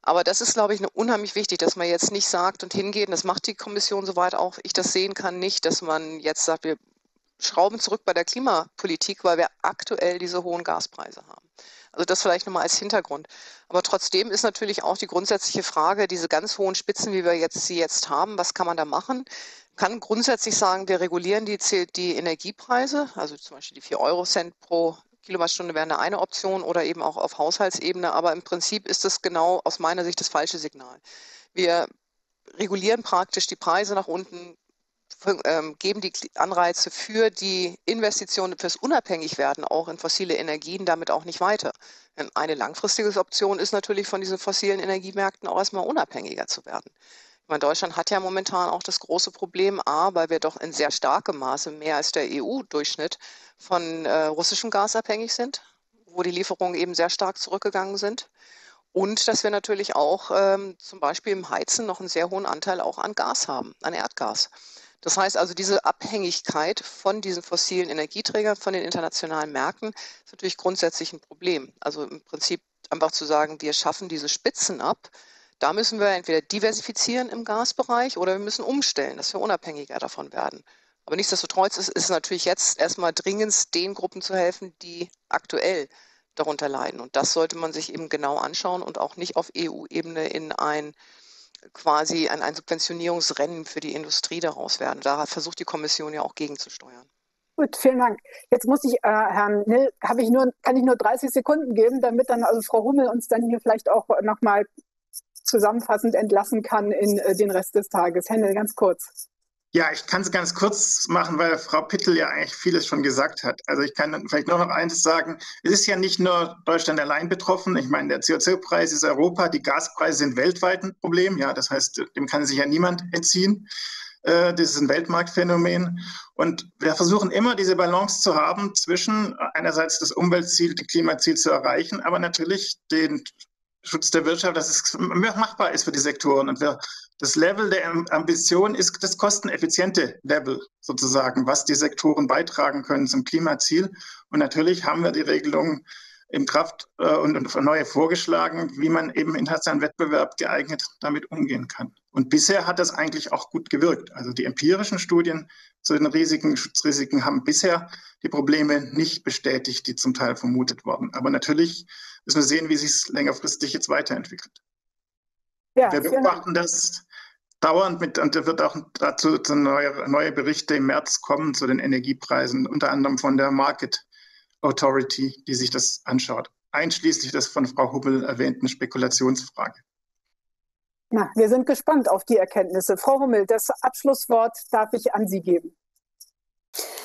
Aber das ist, glaube ich, unheimlich wichtig, dass man jetzt nicht sagt und hingeht, und das macht die Kommission, soweit auch ich das sehen kann, nicht, dass man jetzt sagt, wir schrauben zurück bei der Klimapolitik, weil wir aktuell diese hohen Gaspreise haben. Also das vielleicht nochmal als Hintergrund. Aber trotzdem ist natürlich auch die grundsätzliche Frage, diese ganz hohen Spitzen, wie wir jetzt sie jetzt haben, was kann man da machen? kann grundsätzlich sagen, wir regulieren die, die Energiepreise, also zum Beispiel die 4 Euro Cent pro Kilowattstunde wäre eine Option oder eben auch auf Haushaltsebene. Aber im Prinzip ist das genau aus meiner Sicht das falsche Signal. Wir regulieren praktisch die Preise nach unten, ähm, geben die Anreize für die Investitionen, fürs Unabhängigwerden auch in fossile Energien damit auch nicht weiter. Eine langfristige Option ist natürlich von diesen fossilen Energiemärkten auch erstmal unabhängiger zu werden. Meine, Deutschland hat ja momentan auch das große Problem, A, weil wir doch in sehr starkem Maße mehr als der EU-Durchschnitt von äh, russischem Gas abhängig sind, wo die Lieferungen eben sehr stark zurückgegangen sind. Und dass wir natürlich auch ähm, zum Beispiel im Heizen noch einen sehr hohen Anteil auch an Gas haben, an Erdgas. Das heißt also, diese Abhängigkeit von diesen fossilen Energieträgern, von den internationalen Märkten, ist natürlich grundsätzlich ein Problem. Also im Prinzip einfach zu sagen, wir schaffen diese Spitzen ab. Da müssen wir entweder diversifizieren im Gasbereich oder wir müssen umstellen, dass wir unabhängiger davon werden. Aber nichtsdestotrotz ist es natürlich jetzt erstmal dringend, den Gruppen zu helfen, die aktuell darunter leiden. Und das sollte man sich eben genau anschauen und auch nicht auf EU-Ebene in ein quasi ein, ein Subventionierungsrennen für die Industrie daraus werden. Da versucht die Kommission ja auch gegenzusteuern.
Gut, vielen Dank. Jetzt muss ich äh, Herrn habe ich nur, kann ich nur 30 Sekunden geben, damit dann also Frau Hummel uns dann hier vielleicht auch nochmal zusammenfassend entlassen kann in äh, den Rest des Tages. Nill, ganz kurz.
Ja, ich kann es ganz kurz machen, weil Frau Pittel ja eigentlich vieles schon gesagt hat. Also ich kann vielleicht nur noch eines sagen. Es ist ja nicht nur Deutschland allein betroffen. Ich meine, der CO2-Preis ist Europa, die Gaspreise sind weltweit ein Problem. Ja, das heißt, dem kann sich ja niemand entziehen. Äh, das ist ein Weltmarktphänomen. Und wir versuchen immer diese Balance zu haben zwischen einerseits das Umweltziel, das Klimaziel zu erreichen, aber natürlich den Schutz der Wirtschaft, dass es machbar ist für die Sektoren. Und wir, das Level der Ambition ist das kosteneffiziente Level sozusagen, was die Sektoren beitragen können zum Klimaziel. Und natürlich haben wir die Regelungen im Kraft äh, und neue vorgeschlagen, wie man eben internationalen Wettbewerb geeignet damit umgehen kann. Und bisher hat das eigentlich auch gut gewirkt. Also die empirischen Studien zu den Risiken, Schutzrisiken haben bisher die Probleme nicht bestätigt, die zum Teil vermutet wurden. Aber natürlich müssen wir sehen, wie sich es längerfristig jetzt weiterentwickelt. Ja, wir beobachten das dauernd mit, und da wird auch dazu neue, neue Berichte im März kommen zu den Energiepreisen, unter anderem von der Market Authority, die sich das anschaut, einschließlich des von Frau Hubbel erwähnten Spekulationsfrage.
Na, wir sind gespannt auf die Erkenntnisse. Frau Hummel, das Abschlusswort darf ich an Sie geben.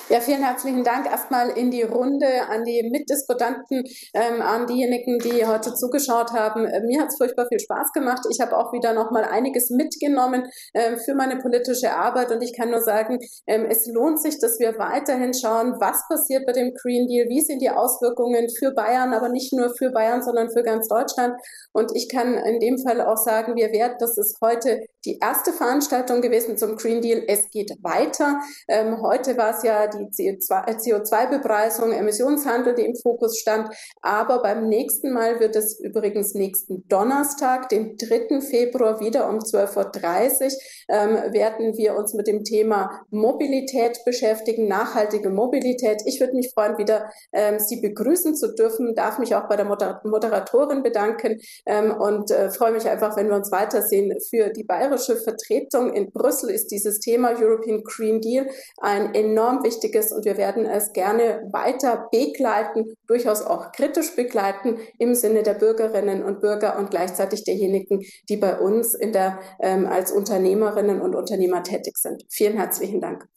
Ja, vielen herzlichen Dank erstmal in die Runde an die Mitdiskutanten, ähm, an diejenigen, die heute zugeschaut haben. Äh, mir hat es furchtbar viel Spaß gemacht. Ich habe auch wieder noch mal einiges mitgenommen äh, für meine politische Arbeit und ich kann nur sagen, ähm, es lohnt sich, dass wir weiterhin schauen, was passiert bei dem Green Deal, wie sind die Auswirkungen für Bayern, aber nicht nur für Bayern, sondern für ganz Deutschland. Und ich kann in dem Fall auch sagen, wir werden, das ist heute die erste Veranstaltung gewesen zum Green Deal. Es geht weiter. Ähm, heute war es ja die CO2-Bepreisung, äh, Emissionshandel, die im Fokus stand. Aber beim nächsten Mal wird es übrigens nächsten Donnerstag, den 3. Februar, wieder um 12.30 Uhr, ähm, werden wir uns mit dem Thema Mobilität beschäftigen, nachhaltige Mobilität. Ich würde mich freuen, wieder ähm, Sie begrüßen zu dürfen, darf mich auch bei der Moder Moderatorin bedanken ähm, und äh, freue mich einfach, wenn wir uns weitersehen für die bayerische Vertretung in Brüssel ist dieses Thema European Green Deal ein enorm wichtiges und wir werden es gerne weiter begleiten, durchaus auch kritisch begleiten im Sinne der Bürgerinnen und Bürger und gleichzeitig derjenigen, die bei uns in der, ähm, als Unternehmerinnen und Unternehmer tätig sind. Vielen herzlichen Dank.